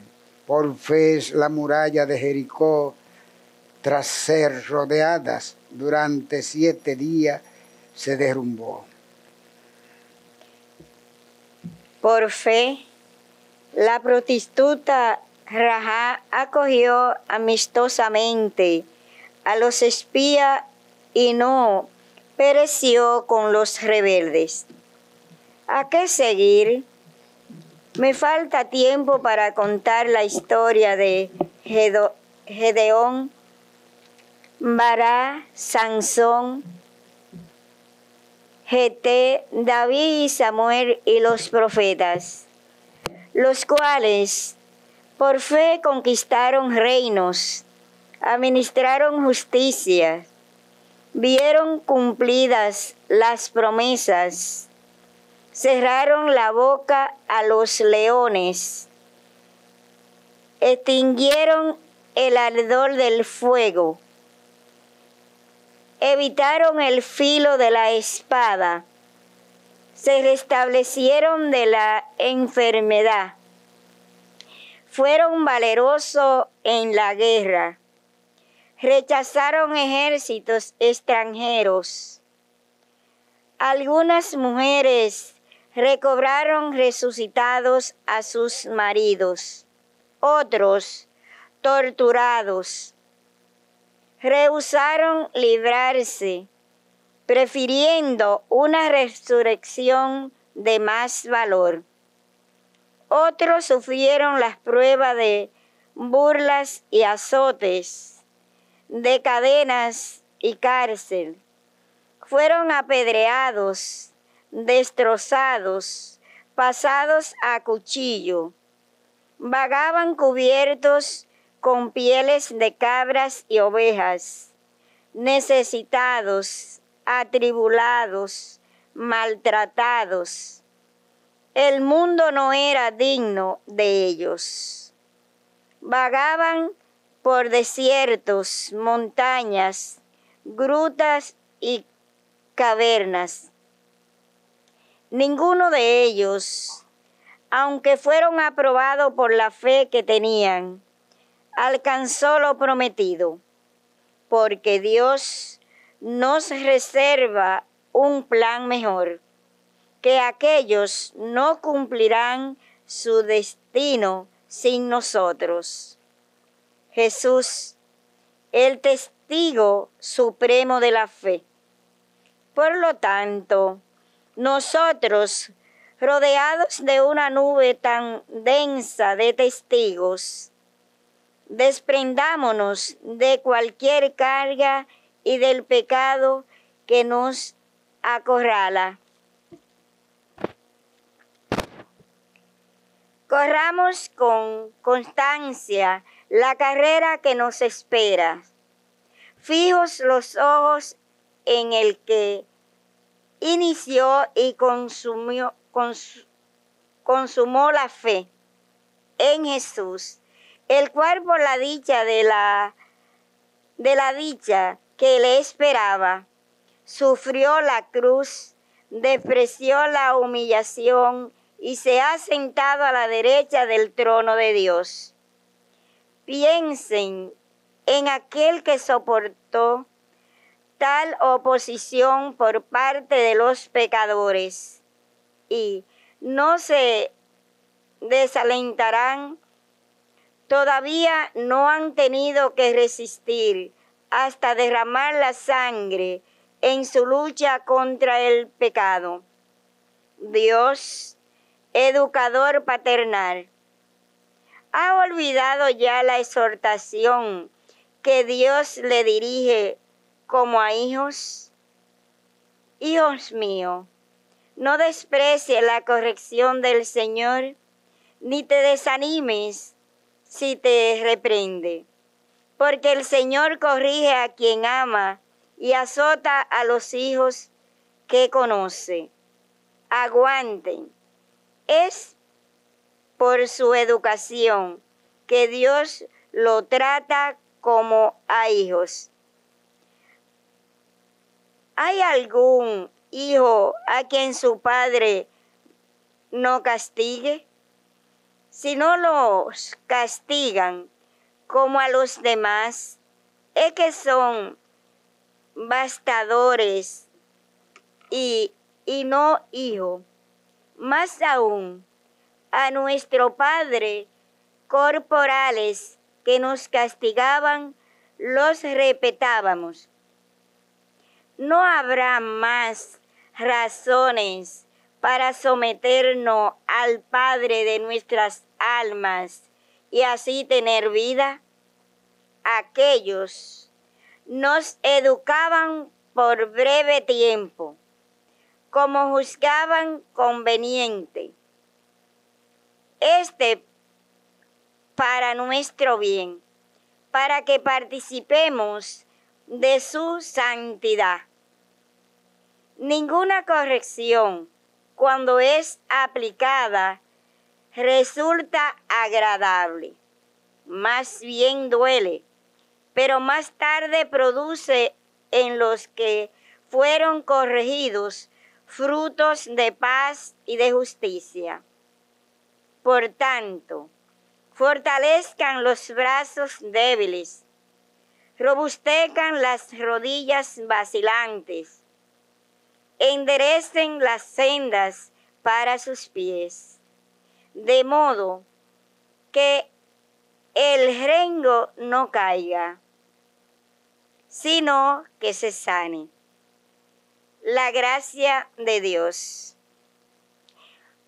Por fe, la muralla de Jericó, tras ser rodeadas durante siete días, se derrumbó. Por fe, la prostituta Rajá acogió amistosamente a los espías y no pereció con los rebeldes. ¿A qué seguir? Me falta tiempo para contar la historia de Gedeón, Bará, Sansón, Gt, David y Samuel y los profetas, los cuales por fe conquistaron reinos, administraron justicia, vieron cumplidas las promesas, cerraron la boca a los leones, extinguieron el ardor del fuego, evitaron el filo de la espada, se restablecieron de la enfermedad, fueron valerosos en la guerra, rechazaron ejércitos extranjeros. Algunas mujeres recobraron resucitados a sus maridos, otros torturados rehusaron librarse, prefiriendo una resurrección de más valor. Otros sufrieron las pruebas de burlas y azotes, de cadenas y cárcel. Fueron apedreados, destrozados, pasados a cuchillo. Vagaban cubiertos con pieles de cabras y ovejas, necesitados, atribulados, maltratados. El mundo no era digno de ellos. Vagaban por desiertos, montañas, grutas y cavernas. Ninguno de ellos, aunque fueron aprobados por la fe que tenían, alcanzó lo prometido, porque Dios nos reserva un plan mejor, que aquellos no cumplirán su destino sin nosotros. Jesús, el testigo supremo de la fe. Por lo tanto, nosotros, rodeados de una nube tan densa de testigos, desprendámonos de cualquier carga y del pecado que nos acorrala. Corramos con constancia la carrera que nos espera. Fijos los ojos en el que inició y consumió, consumó la fe en Jesús, el cual por la dicha de la, de la dicha que le esperaba, sufrió la cruz, despreció la humillación y se ha sentado a la derecha del trono de Dios. Piensen en aquel que soportó tal oposición por parte de los pecadores y no se desalentarán, todavía no han tenido que resistir hasta derramar la sangre en su lucha contra el pecado. Dios, educador paternal, ha olvidado ya la exhortación que Dios le dirige como a hijos. Hijos míos, no desprecie la corrección del Señor, ni te desanimes si te reprende, porque el Señor corrige a quien ama y azota a los hijos que conoce. Aguanten. Es por su educación que Dios lo trata como a hijos. ¿Hay algún hijo a quien su padre no castigue? Si no los castigan como a los demás, es que son bastadores y, y no hijos. Más aún, a nuestro Padre corporales que nos castigaban, los respetábamos no habrá más razones para someternos al Padre de nuestras almas y así tener vida. Aquellos nos educaban por breve tiempo, como juzgaban conveniente. Este para nuestro bien, para que participemos de su santidad. Ninguna corrección, cuando es aplicada, resulta agradable. Más bien duele, pero más tarde produce en los que fueron corregidos frutos de paz y de justicia. Por tanto, fortalezcan los brazos débiles, robustezcan las rodillas vacilantes, enderecen las sendas para sus pies, de modo que el rengo no caiga, sino que se sane. La gracia de Dios.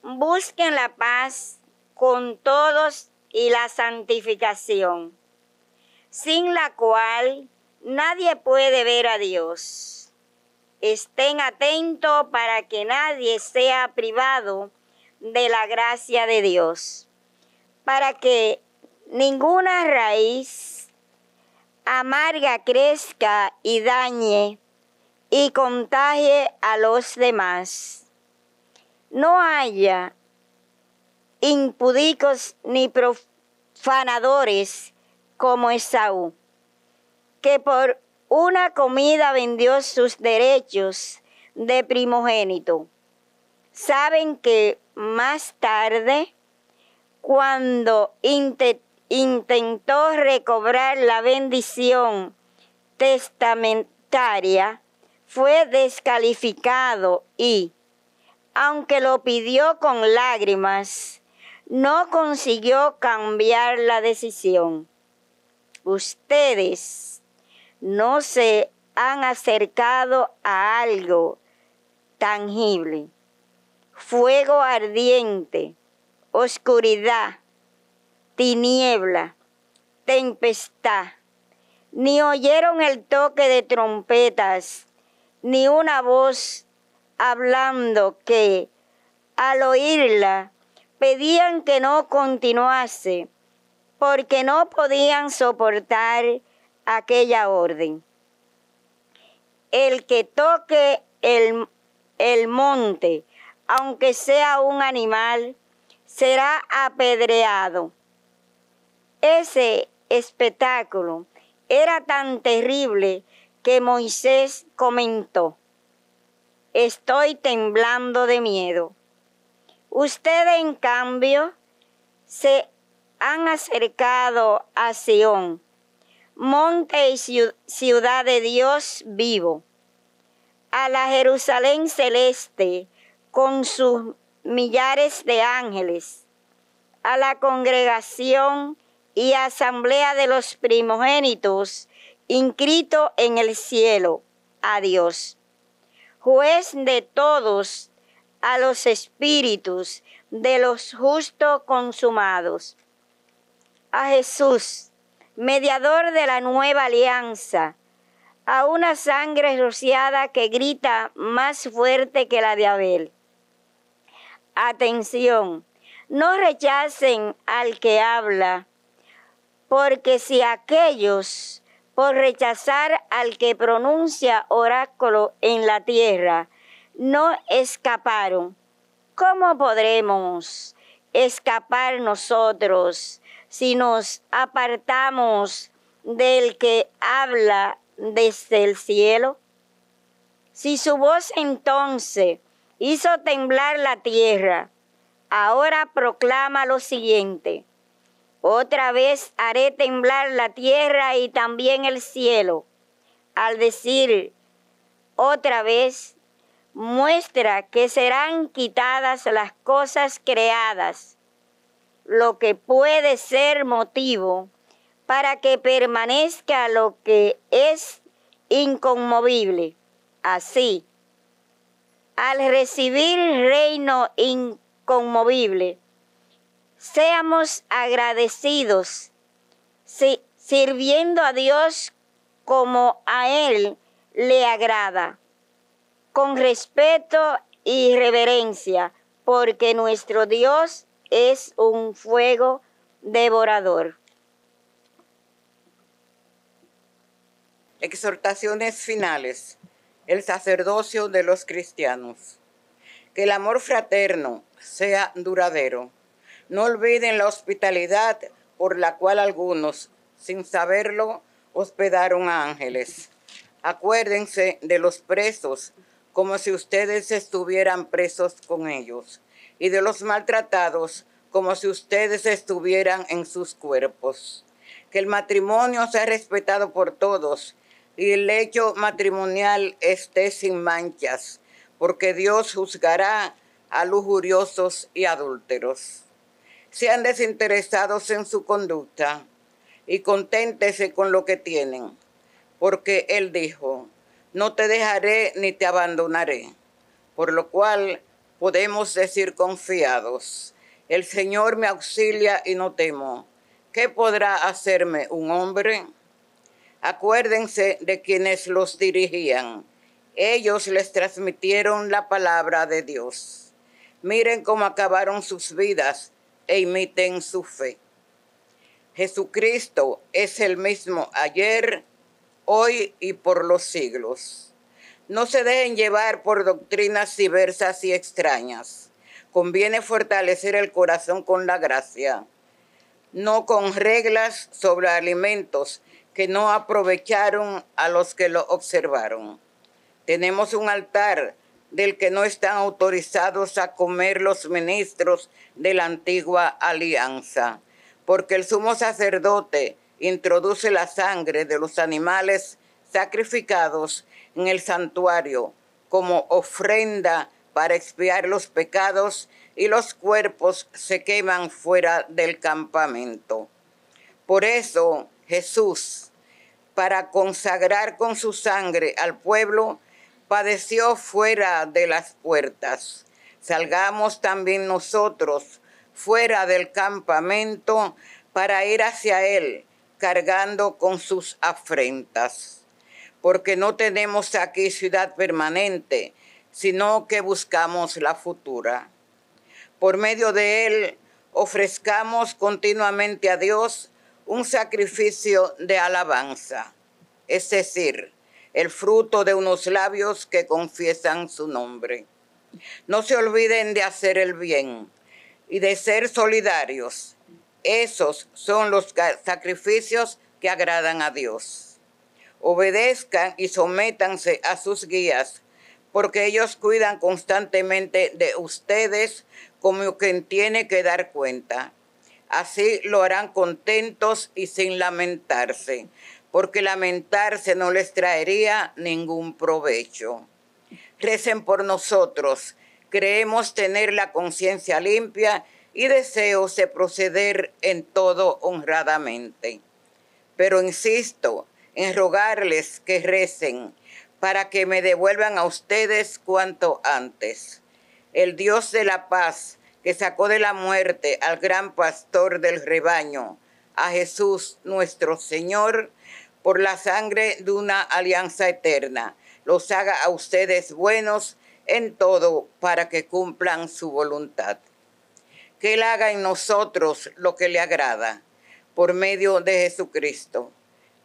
Busquen la paz con todos y la santificación, sin la cual nadie puede ver a Dios Estén atentos para que nadie sea privado de la gracia de Dios, para que ninguna raíz amarga crezca y dañe y contagie a los demás. No haya impudicos ni profanadores como Esaú, que por una comida vendió sus derechos de primogénito. Saben que más tarde, cuando intentó recobrar la bendición testamentaria, fue descalificado y, aunque lo pidió con lágrimas, no consiguió cambiar la decisión. Ustedes no se han acercado a algo tangible. Fuego ardiente, oscuridad, tiniebla, tempestad. Ni oyeron el toque de trompetas, ni una voz hablando que, al oírla, pedían que no continuase porque no podían soportar aquella orden. El que toque el, el monte, aunque sea un animal, será apedreado. Ese espectáculo era tan terrible que Moisés comentó, estoy temblando de miedo. Ustedes, en cambio, se han acercado a Sión, monte y ciudad de Dios vivo, a la Jerusalén celeste con sus millares de ángeles, a la congregación y asamblea de los primogénitos, inscrito en el cielo, a Dios, juez de todos, a los espíritus de los justos consumados, a Jesús, mediador de la nueva alianza, a una sangre rociada que grita más fuerte que la de Abel. Atención, no rechacen al que habla, porque si aquellos, por rechazar al que pronuncia oráculo en la tierra, no escaparon, ¿cómo podremos escapar nosotros si nos apartamos del que habla desde el cielo? Si su voz entonces hizo temblar la tierra, ahora proclama lo siguiente. Otra vez haré temblar la tierra y también el cielo. Al decir otra vez, muestra que serán quitadas las cosas creadas, lo que puede ser motivo para que permanezca lo que es inconmovible. Así, al recibir reino inconmovible, seamos agradecidos, sirviendo a Dios como a Él le agrada con respeto y reverencia, porque nuestro Dios es un fuego devorador. Exhortaciones finales. El sacerdocio de los cristianos. Que el amor fraterno sea duradero. No olviden la hospitalidad por la cual algunos, sin saberlo, hospedaron a ángeles. Acuérdense de los presos como si ustedes estuvieran presos con ellos, y de los maltratados como si ustedes estuvieran en sus cuerpos. Que el matrimonio sea respetado por todos y el hecho matrimonial esté sin manchas, porque Dios juzgará a lujuriosos y adúlteros. Sean desinteresados en su conducta y conténtese con lo que tienen, porque Él dijo, no te dejaré ni te abandonaré. Por lo cual podemos decir confiados, el Señor me auxilia y no temo. ¿Qué podrá hacerme un hombre? Acuérdense de quienes los dirigían. Ellos les transmitieron la palabra de Dios. Miren cómo acabaron sus vidas e imiten su fe. Jesucristo es el mismo ayer, hoy y por los siglos. No se dejen llevar por doctrinas diversas y extrañas. Conviene fortalecer el corazón con la gracia, no con reglas sobre alimentos que no aprovecharon a los que lo observaron. Tenemos un altar del que no están autorizados a comer los ministros de la antigua alianza, porque el sumo sacerdote introduce la sangre de los animales sacrificados en el santuario como ofrenda para expiar los pecados y los cuerpos se queman fuera del campamento. Por eso Jesús, para consagrar con su sangre al pueblo, padeció fuera de las puertas. Salgamos también nosotros fuera del campamento para ir hacia Él cargando con sus afrentas, porque no tenemos aquí ciudad permanente, sino que buscamos la futura. por medio de él ofrezcamos continuamente a Dios un sacrificio de alabanza, es decir, el fruto de unos labios que confiesan su nombre. No se olviden de hacer el bien y de ser solidarios. Esos son los sacrificios que agradan a Dios. Obedezcan y sométanse a sus guías, porque ellos cuidan constantemente de ustedes como quien tiene que dar cuenta. Así lo harán contentos y sin lamentarse, porque lamentarse no les traería ningún provecho. Recen por nosotros. Creemos tener la conciencia limpia y deseos de proceder en todo honradamente. Pero insisto en rogarles que recen para que me devuelvan a ustedes cuanto antes el Dios de la paz, que sacó de la muerte al gran pastor del rebaño, a Jesús nuestro Señor, por la sangre de una alianza eterna, los haga a ustedes buenos en todo para que cumplan su voluntad. Que Él haga en nosotros lo que le agrada, por medio de Jesucristo.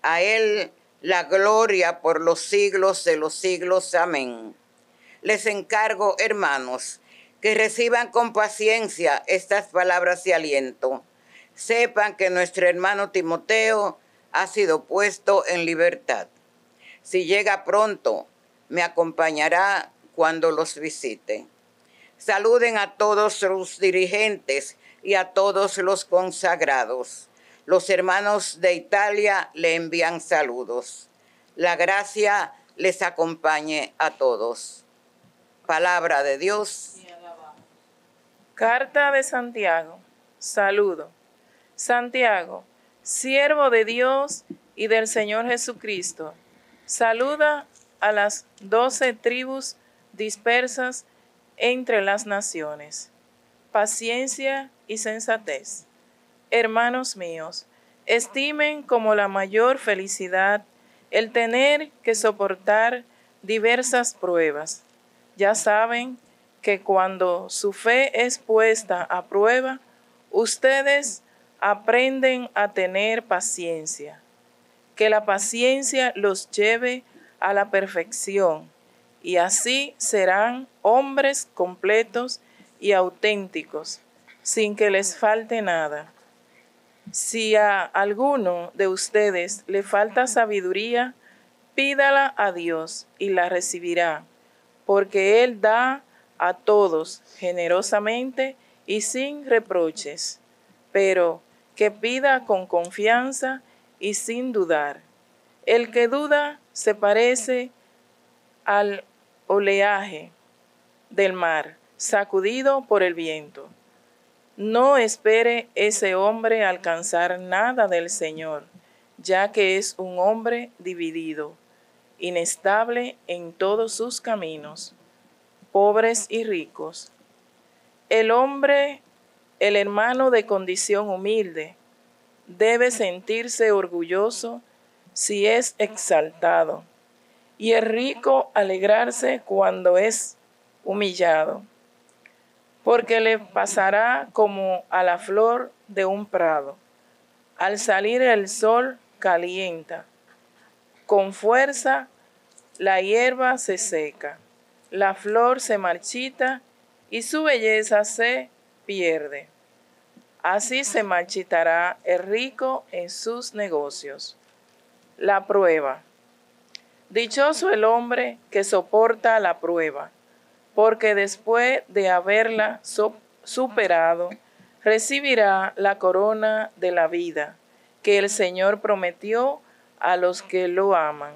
A Él la gloria por los siglos de los siglos. Amén les encargo, hermanos, que reciban con paciencia estas palabras de aliento. Sepan que nuestro hermano Timoteo ha sido puesto en libertad. Si llega pronto, me acompañará cuando los visite. Saluden a todos los dirigentes y a todos los consagrados. Los hermanos de Italia le envían saludos. La gracia les acompañe a todos. Palabra de Dios. Carta de Santiago. Saludo. Santiago, siervo de Dios y del Señor Jesucristo, saluda a las doce tribus dispersas entre las naciones. Paciencia y sensatez. Hermanos míos, estimen como la mayor felicidad el tener que soportar diversas pruebas ya saben que cuando su fe es puesta a prueba, ustedes aprenden a tener paciencia. Que la paciencia los lleve a la perfección y así serán hombres completos y auténticos, sin que les falte nada. Si a alguno de ustedes le falta sabiduría, pídala a Dios y la recibirá porque Él da a todos generosamente y sin reproches, pero que pida con confianza y sin dudar. El que duda se parece al oleaje del mar, sacudido por el viento. No espere ese hombre alcanzar nada del Señor, ya que es un hombre dividido inestable en todos sus caminos, pobres y ricos. El hombre, el hermano de condición humilde, debe sentirse orgulloso si es exaltado, y el rico alegrarse cuando es humillado, porque le pasará como a la flor de un prado. Al salir el sol calienta con fuerza la hierba se seca, la flor se marchita y su belleza se pierde. Así se marchitará el rico en sus negocios. La prueba. Dichoso el hombre que soporta la prueba, porque después de haberla superado, recibirá la corona de la vida que el Señor prometió a los que lo aman.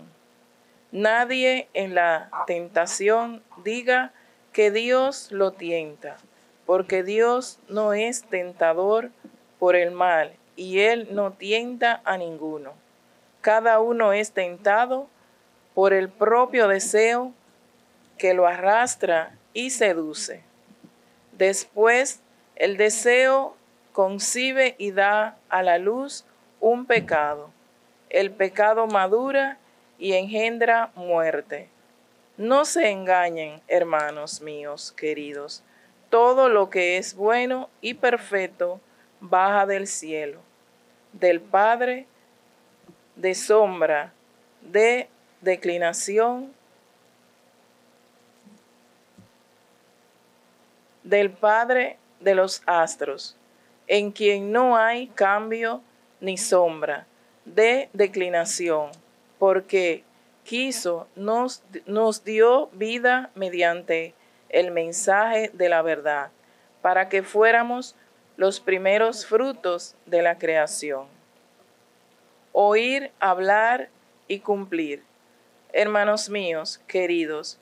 Nadie en la tentación diga que Dios lo tienta, porque Dios no es tentador por el mal y Él no tienta a ninguno. Cada uno es tentado por el propio deseo que lo arrastra y seduce. Después, el deseo concibe y da a la luz un pecado el pecado madura y engendra muerte. No se engañen, hermanos míos queridos. todo lo que es bueno y perfecto baja del cielo, del Padre de sombra, de declinación, del Padre de los astros, en quien no hay cambio ni sombra de declinación, porque quiso, nos, nos dio vida mediante el mensaje de la verdad, para que fuéramos los primeros frutos de la creación. Oír, hablar y cumplir. Hermanos míos, queridos,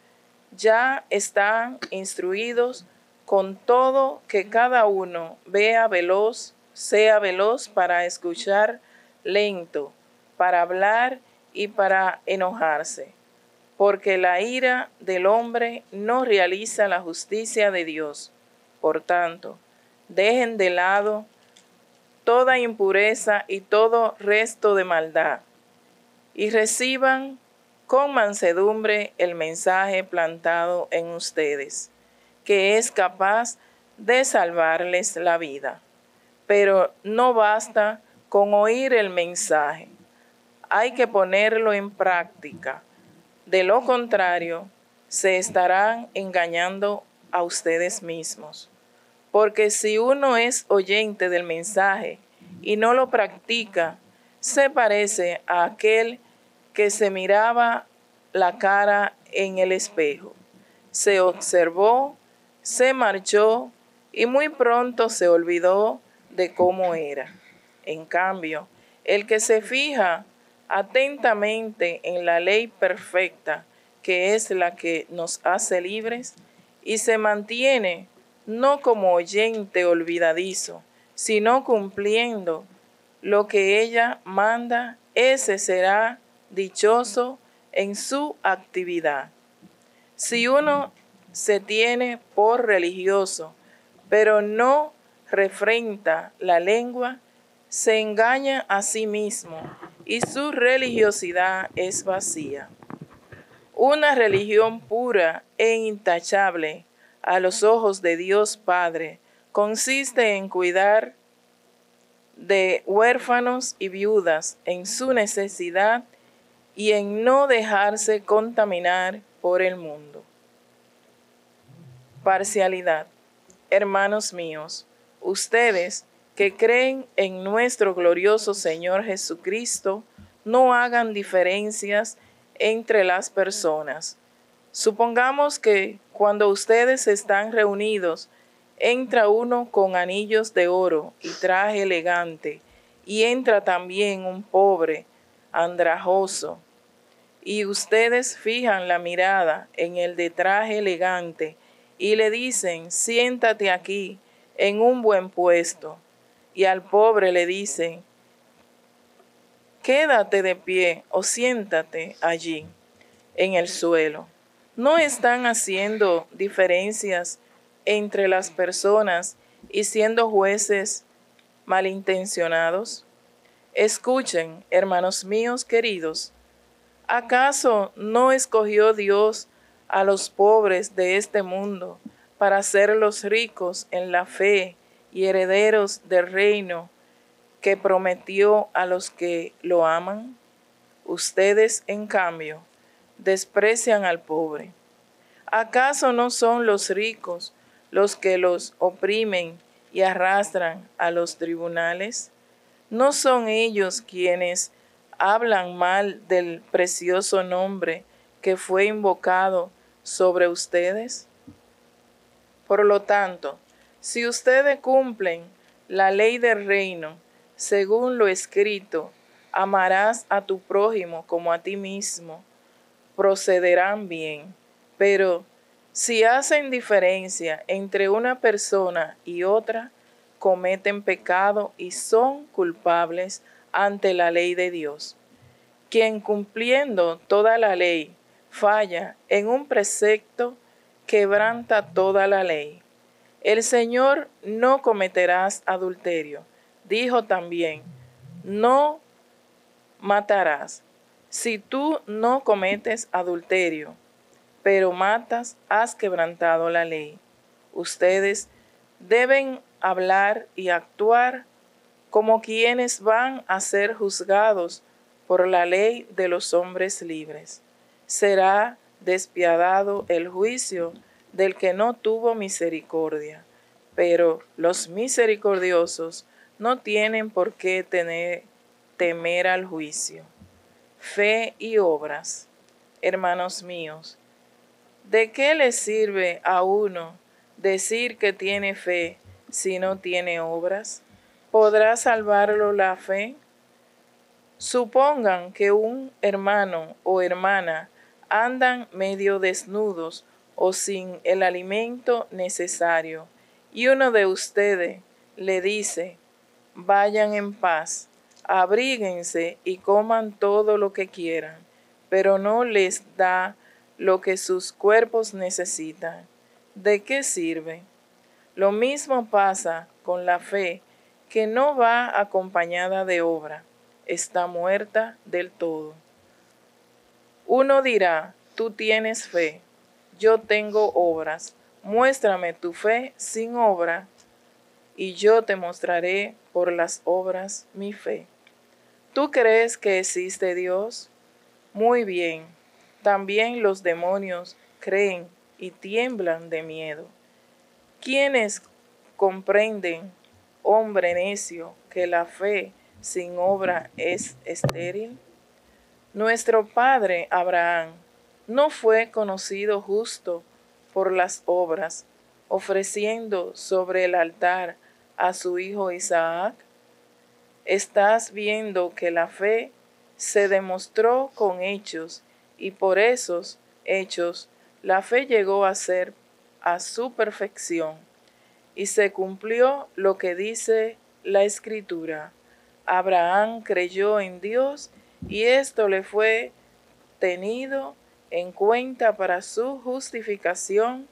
ya están instruidos con todo que cada uno vea veloz, sea veloz para escuchar, lento para hablar y para enojarse, porque la ira del hombre no realiza la justicia de Dios. Por tanto, dejen de lado toda impureza y todo resto de maldad, y reciban con mansedumbre el mensaje plantado en ustedes que es capaz de salvarles la vida. Pero no basta con oír el mensaje, hay que ponerlo en práctica. De lo contrario, se estarán engañando a ustedes mismos. Porque si uno es oyente del mensaje y no lo practica, se parece a aquel que se miraba la cara en el espejo. Se observó se marchó y muy pronto se olvidó de cómo era. En cambio, el que se fija atentamente en la ley perfecta, que es la que nos hace libres, y se mantiene no como oyente olvidadizo, sino cumpliendo lo que ella manda, ese será dichoso en su actividad. Si uno se tiene por religioso, pero no refrenta la lengua, se engaña a sí mismo y su religiosidad es vacía. Una religión pura e intachable a los ojos de Dios Padre consiste en cuidar de huérfanos y viudas en su necesidad y en no dejarse contaminar por el mundo. Parcialidad. Hermanos míos, ustedes que creen en nuestro glorioso Señor Jesucristo, no hagan diferencias entre las personas. Supongamos que cuando ustedes están reunidos, entra uno con anillos de oro y traje elegante, y entra también un pobre, andrajoso, y ustedes fijan la mirada en el de traje elegante, y le dicen, siéntate aquí en un buen puesto. Y al pobre le dicen, quédate de pie o siéntate allí en el suelo. No están haciendo diferencias entre las personas y siendo jueces malintencionados. Escuchen, hermanos míos queridos, ¿acaso no escogió Dios a los pobres de este mundo para hacerlos ricos en la fe y herederos del reino que prometió a los que lo aman? Ustedes, en cambio, desprecian al pobre. ¿Acaso no son los ricos los que los oprimen y arrastran a los tribunales? ¿No son ellos quienes hablan mal del precioso nombre que fue invocado sobre ustedes? Por lo tanto, si ustedes cumplen la ley del reino, según lo escrito, amarás a tu prójimo como a ti mismo, procederán bien. Pero si hacen diferencia entre una persona y otra, cometen pecado y son culpables ante la ley de Dios. Quien cumpliendo toda la ley falla en un precepto, quebranta toda la ley. El Señor no cometerás adulterio. Dijo también, no matarás. Si tú no cometes adulterio, pero matas, has quebrantado la ley. ustedes deben hablar y actuar como quienes van a ser juzgados por la ley de los hombres libres. Será despiadado el juicio del que no tuvo misericordia, pero los misericordiosos no tienen por qué tener, temer al juicio. Fe y obras, hermanos míos, ¿de qué le sirve a uno decir que tiene fe si no tiene obras? ¿Podrá salvarlo la fe? Supongan que un hermano o hermana andan medio desnudos o sin el alimento necesario, y uno de ustedes le dice, vayan en paz, abríguense y coman todo lo que quieran, pero no les da lo que sus cuerpos necesitan. ¿De qué sirve? Lo mismo pasa con la fe que no va acompañada de obra, está muerta del todo. Uno dirá, tú tienes fe, yo tengo obras, muéstrame tu fe sin obra, y yo te mostraré por las obras mi fe. ¿Tú crees que existe Dios? Muy bien, también los demonios creen y tiemblan de miedo. ¿Quiénes comprenden hombre necio, que la fe sin obra es estéril? Nuestro padre Abraham no fue conocido justo por las obras, ofreciendo sobre el altar a su hijo Isaac. Estás viendo que la fe se demostró con hechos y por esos hechos la fe llegó a ser a su perfección y se cumplió lo que dice la escritura. Abraham creyó en Dios y esto le fue tenido en cuenta para su justificación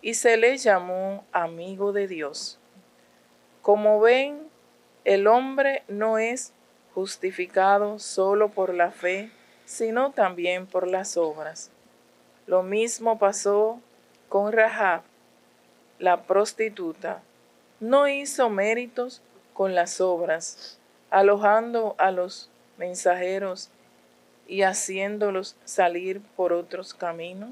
y se le llamó amigo de Dios. Como ven, el hombre no es justificado solo por la fe, sino también por las obras. Lo mismo pasó con Rahab, la prostituta, no hizo méritos con las obras, alojando a los mensajeros y haciéndolos salir por otros caminos.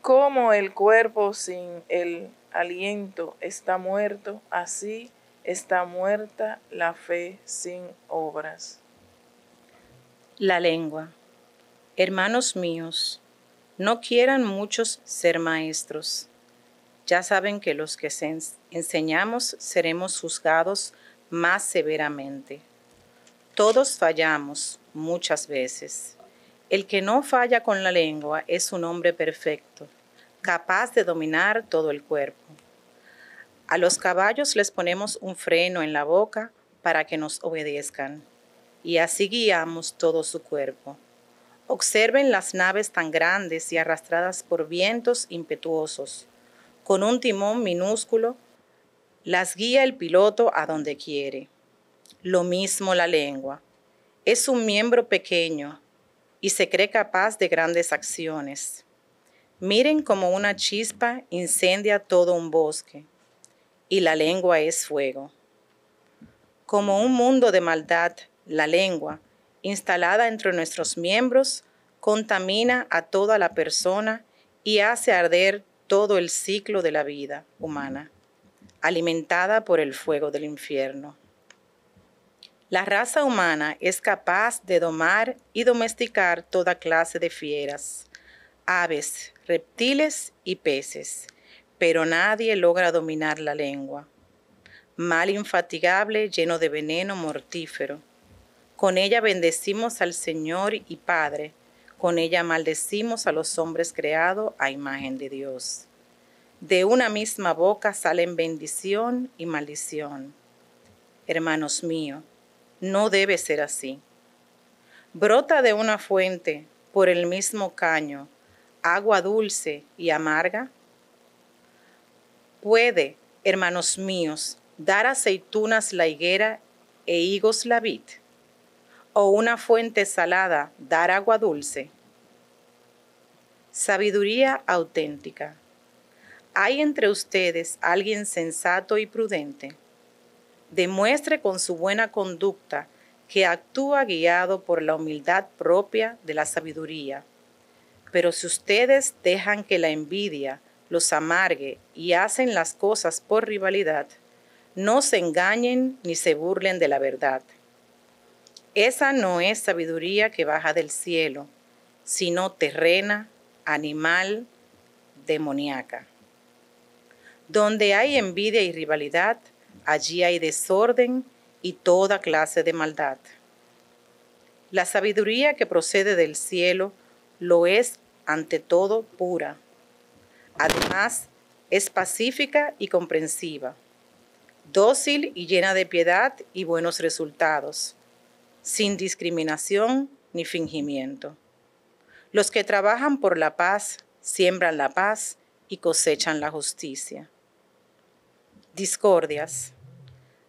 Como el cuerpo sin el aliento está muerto, así está muerta la fe sin obras. La lengua. Hermanos míos, no quieran muchos ser maestros ya saben que los que enseñamos seremos juzgados más severamente. Todos fallamos muchas veces. El que no falla con la lengua es un hombre perfecto, capaz de dominar todo el cuerpo. A los caballos les ponemos un freno en la boca para que nos obedezcan, y así guiamos todo su cuerpo. Observen las naves tan grandes y arrastradas por vientos impetuosos con un timón minúsculo, las guía el piloto a donde quiere. Lo mismo la lengua. Es un miembro pequeño y se cree capaz de grandes acciones. Miren como una chispa incendia todo un bosque y la lengua es fuego. Como un mundo de maldad, la lengua, instalada entre nuestros miembros, contamina a toda la persona y hace arder todo el ciclo de la vida humana, alimentada por el fuego del infierno. La raza humana es capaz de domar y domesticar toda clase de fieras, aves, reptiles y peces, pero nadie logra dominar la lengua. Mal infatigable lleno de veneno mortífero. Con ella bendecimos al Señor y Padre, con ella maldecimos a los hombres creados a imagen de Dios. De una misma boca salen bendición y maldición. Hermanos míos, no debe ser así. Brota de una fuente por el mismo caño agua dulce y amarga. Puede, hermanos míos, dar aceitunas la higuera e higos la vid o una fuente salada dar agua dulce? Sabiduría auténtica. ¿hay entre ustedes alguien sensato y prudente? Demuestre con su buena conducta que actúa guiado por la humildad propia de la sabiduría. Pero si ustedes dejan que la envidia los amargue y hacen las cosas por rivalidad, no se engañen ni se burlen de la verdad. Esa no es sabiduría que baja del cielo, sino terrena, animal, demoníaca. Donde hay envidia y rivalidad, allí hay desorden y toda clase de maldad. La sabiduría que procede del cielo lo es ante todo pura. Además, es pacífica y comprensiva, dócil y llena de piedad y buenos resultados, sin discriminación ni fingimiento. Los que trabajan por la paz siembran la paz y cosechan la justicia. Discordias.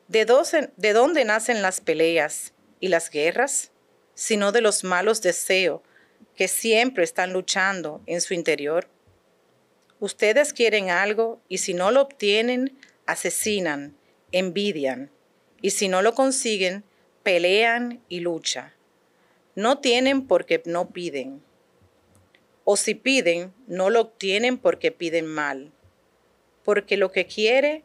¿De, ¿De dónde nacen las peleas y las guerras? Sino de los malos deseos que siempre están luchando en su interior. Ustedes quieren algo y si no lo obtienen, asesinan, envidian, y si no lo consiguen, pelean y luchan. No tienen porque no piden o si piden, no lo obtienen porque piden mal, porque lo que quiere,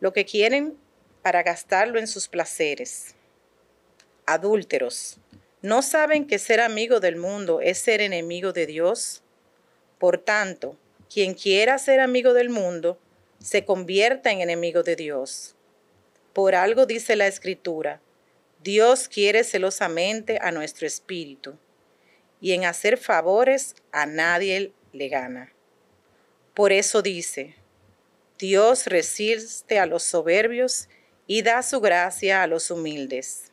lo que quieren para gastarlo en sus placeres. Adúlteros, ¿no saben que ser amigo del mundo es ser enemigo de Dios? Por tanto, quien quiera ser amigo del mundo, se convierta en enemigo de Dios. Por algo dice la Escritura, Dios quiere celosamente a nuestro espíritu y en hacer favores a nadie le gana. Por eso dice, Dios resiste a los soberbios y da su gracia a los humildes.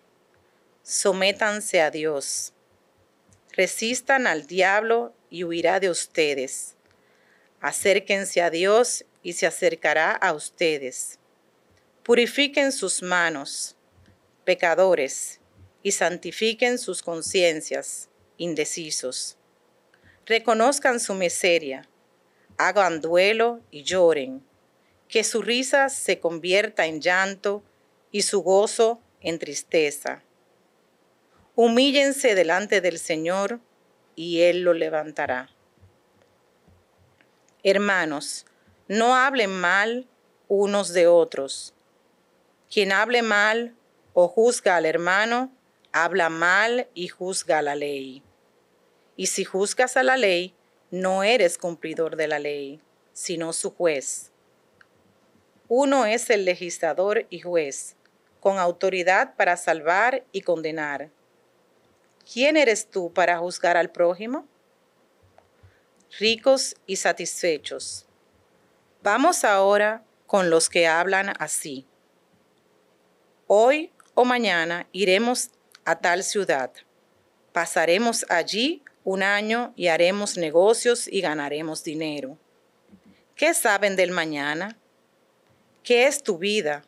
Sométanse a Dios. Resistan al diablo y huirá de ustedes. Acérquense a Dios y se acercará a ustedes. Purifiquen sus manos, pecadores, y santifiquen sus conciencias indecisos. Reconozcan su miseria, hagan duelo y lloren, que su risa se convierta en llanto y su gozo en tristeza. Humíllense delante del Señor y Él lo levantará. Hermanos, no hablen mal unos de otros. Quien hable mal o juzga al hermano, habla mal y juzga la ley. Y si juzgas a la ley, no eres cumplidor de la ley, sino su juez. Uno es el legislador y juez, con autoridad para salvar y condenar. ¿Quién eres tú para juzgar al prójimo? Ricos y satisfechos. Vamos ahora con los que hablan así. Hoy o mañana iremos a tal ciudad. Pasaremos allí un año y haremos negocios y ganaremos dinero. ¿Qué saben del mañana? ¿Qué es tu vida?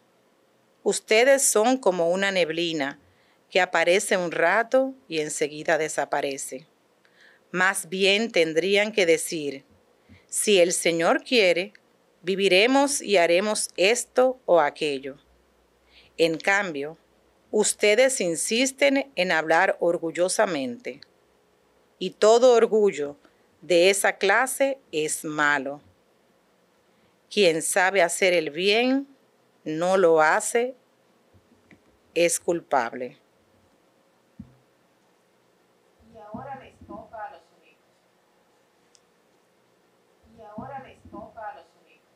Ustedes son como una neblina que aparece un rato y enseguida desaparece. Más bien tendrían que decir, si el Señor quiere, viviremos y haremos esto o aquello. En cambio, Ustedes insisten en hablar orgullosamente y todo orgullo de esa clase es malo. Quien sabe hacer el bien, no lo hace, es culpable. Y ahora les toca a los. Y ahora les toca a los únicos.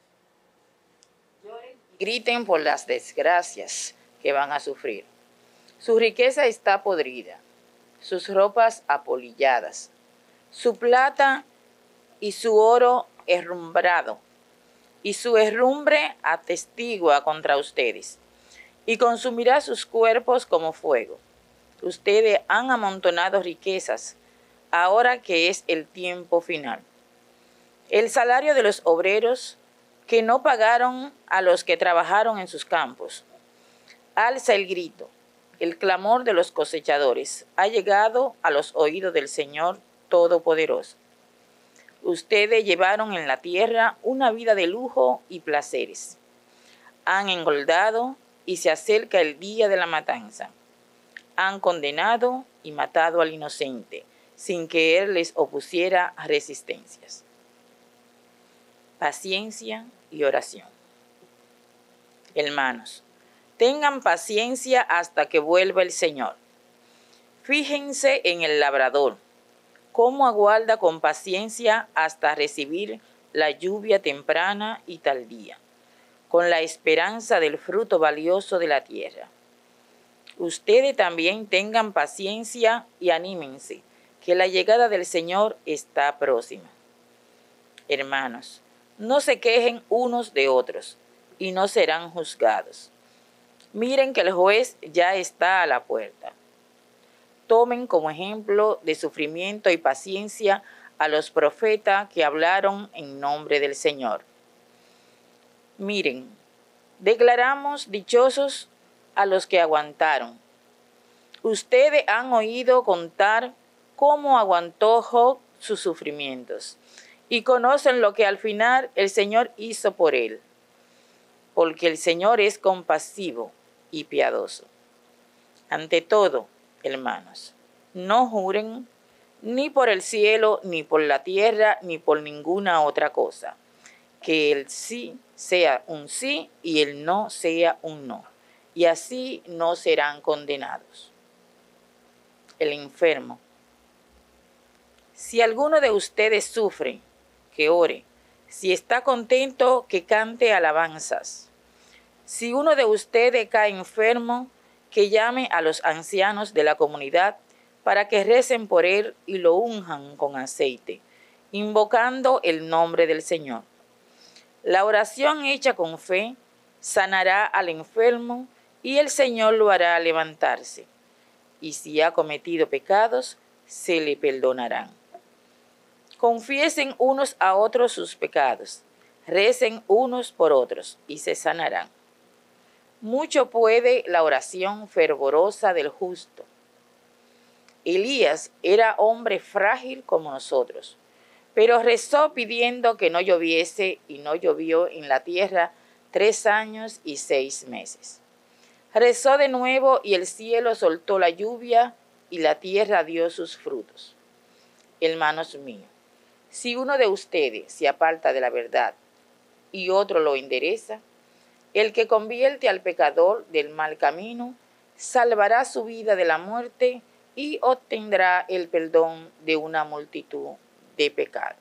Lloren y griten por las desgracias que van a sufrir. Su riqueza está podrida, sus ropas apolilladas, su plata y su oro herrumbrado, y su herrumbre atestigua contra ustedes, y consumirá sus cuerpos como fuego. Ustedes han amontonado riquezas, ahora que es el tiempo final. El salario de los obreros que no pagaron a los que trabajaron en sus campos. Alza el grito el clamor de los cosechadores ha llegado a los oídos del Señor Todopoderoso. Ustedes llevaron en la tierra una vida de lujo y placeres. Han engordado y se acerca el día de la matanza. Han condenado y matado al inocente, sin que él les opusiera resistencias. Paciencia y oración. Hermanos, tengan paciencia hasta que vuelva el Señor. Fíjense en el labrador, cómo aguarda con paciencia hasta recibir la lluvia temprana y tardía, con la esperanza del fruto valioso de la tierra. Ustedes también tengan paciencia y anímense, que la llegada del Señor está próxima. Hermanos, no se quejen unos de otros y no serán juzgados. Miren que el juez ya está a la puerta. Tomen como ejemplo de sufrimiento y paciencia a los profetas que hablaron en nombre del Señor. Miren, declaramos dichosos a los que aguantaron. Ustedes han oído contar cómo aguantó Job sus sufrimientos y conocen lo que al final el Señor hizo por él, porque el Señor es compasivo y piadoso. Ante todo, hermanos, no juren ni por el cielo, ni por la tierra, ni por ninguna otra cosa. Que el sí sea un sí y el no sea un no y así no serán condenados. El enfermo. Si alguno de ustedes sufre, que ore. Si está contento, que cante alabanzas. Si uno de ustedes cae enfermo, que llame a los ancianos de la comunidad para que recen por él y lo unjan con aceite, invocando el nombre del Señor. La oración hecha con fe sanará al enfermo y el Señor lo hará levantarse. Y si ha cometido pecados, se le perdonarán. Confiesen unos a otros sus pecados, recen unos por otros y se sanarán. Mucho puede la oración fervorosa del justo. Elías era hombre frágil como nosotros, pero rezó pidiendo que no lloviese y no llovió en la tierra tres años y seis meses. Rezó de nuevo y el cielo soltó la lluvia y la tierra dio sus frutos. Hermanos míos, si uno de ustedes se aparta de la verdad y otro lo endereza, el que convierte al pecador del mal camino salvará su vida de la muerte y obtendrá el perdón de una multitud de pecados.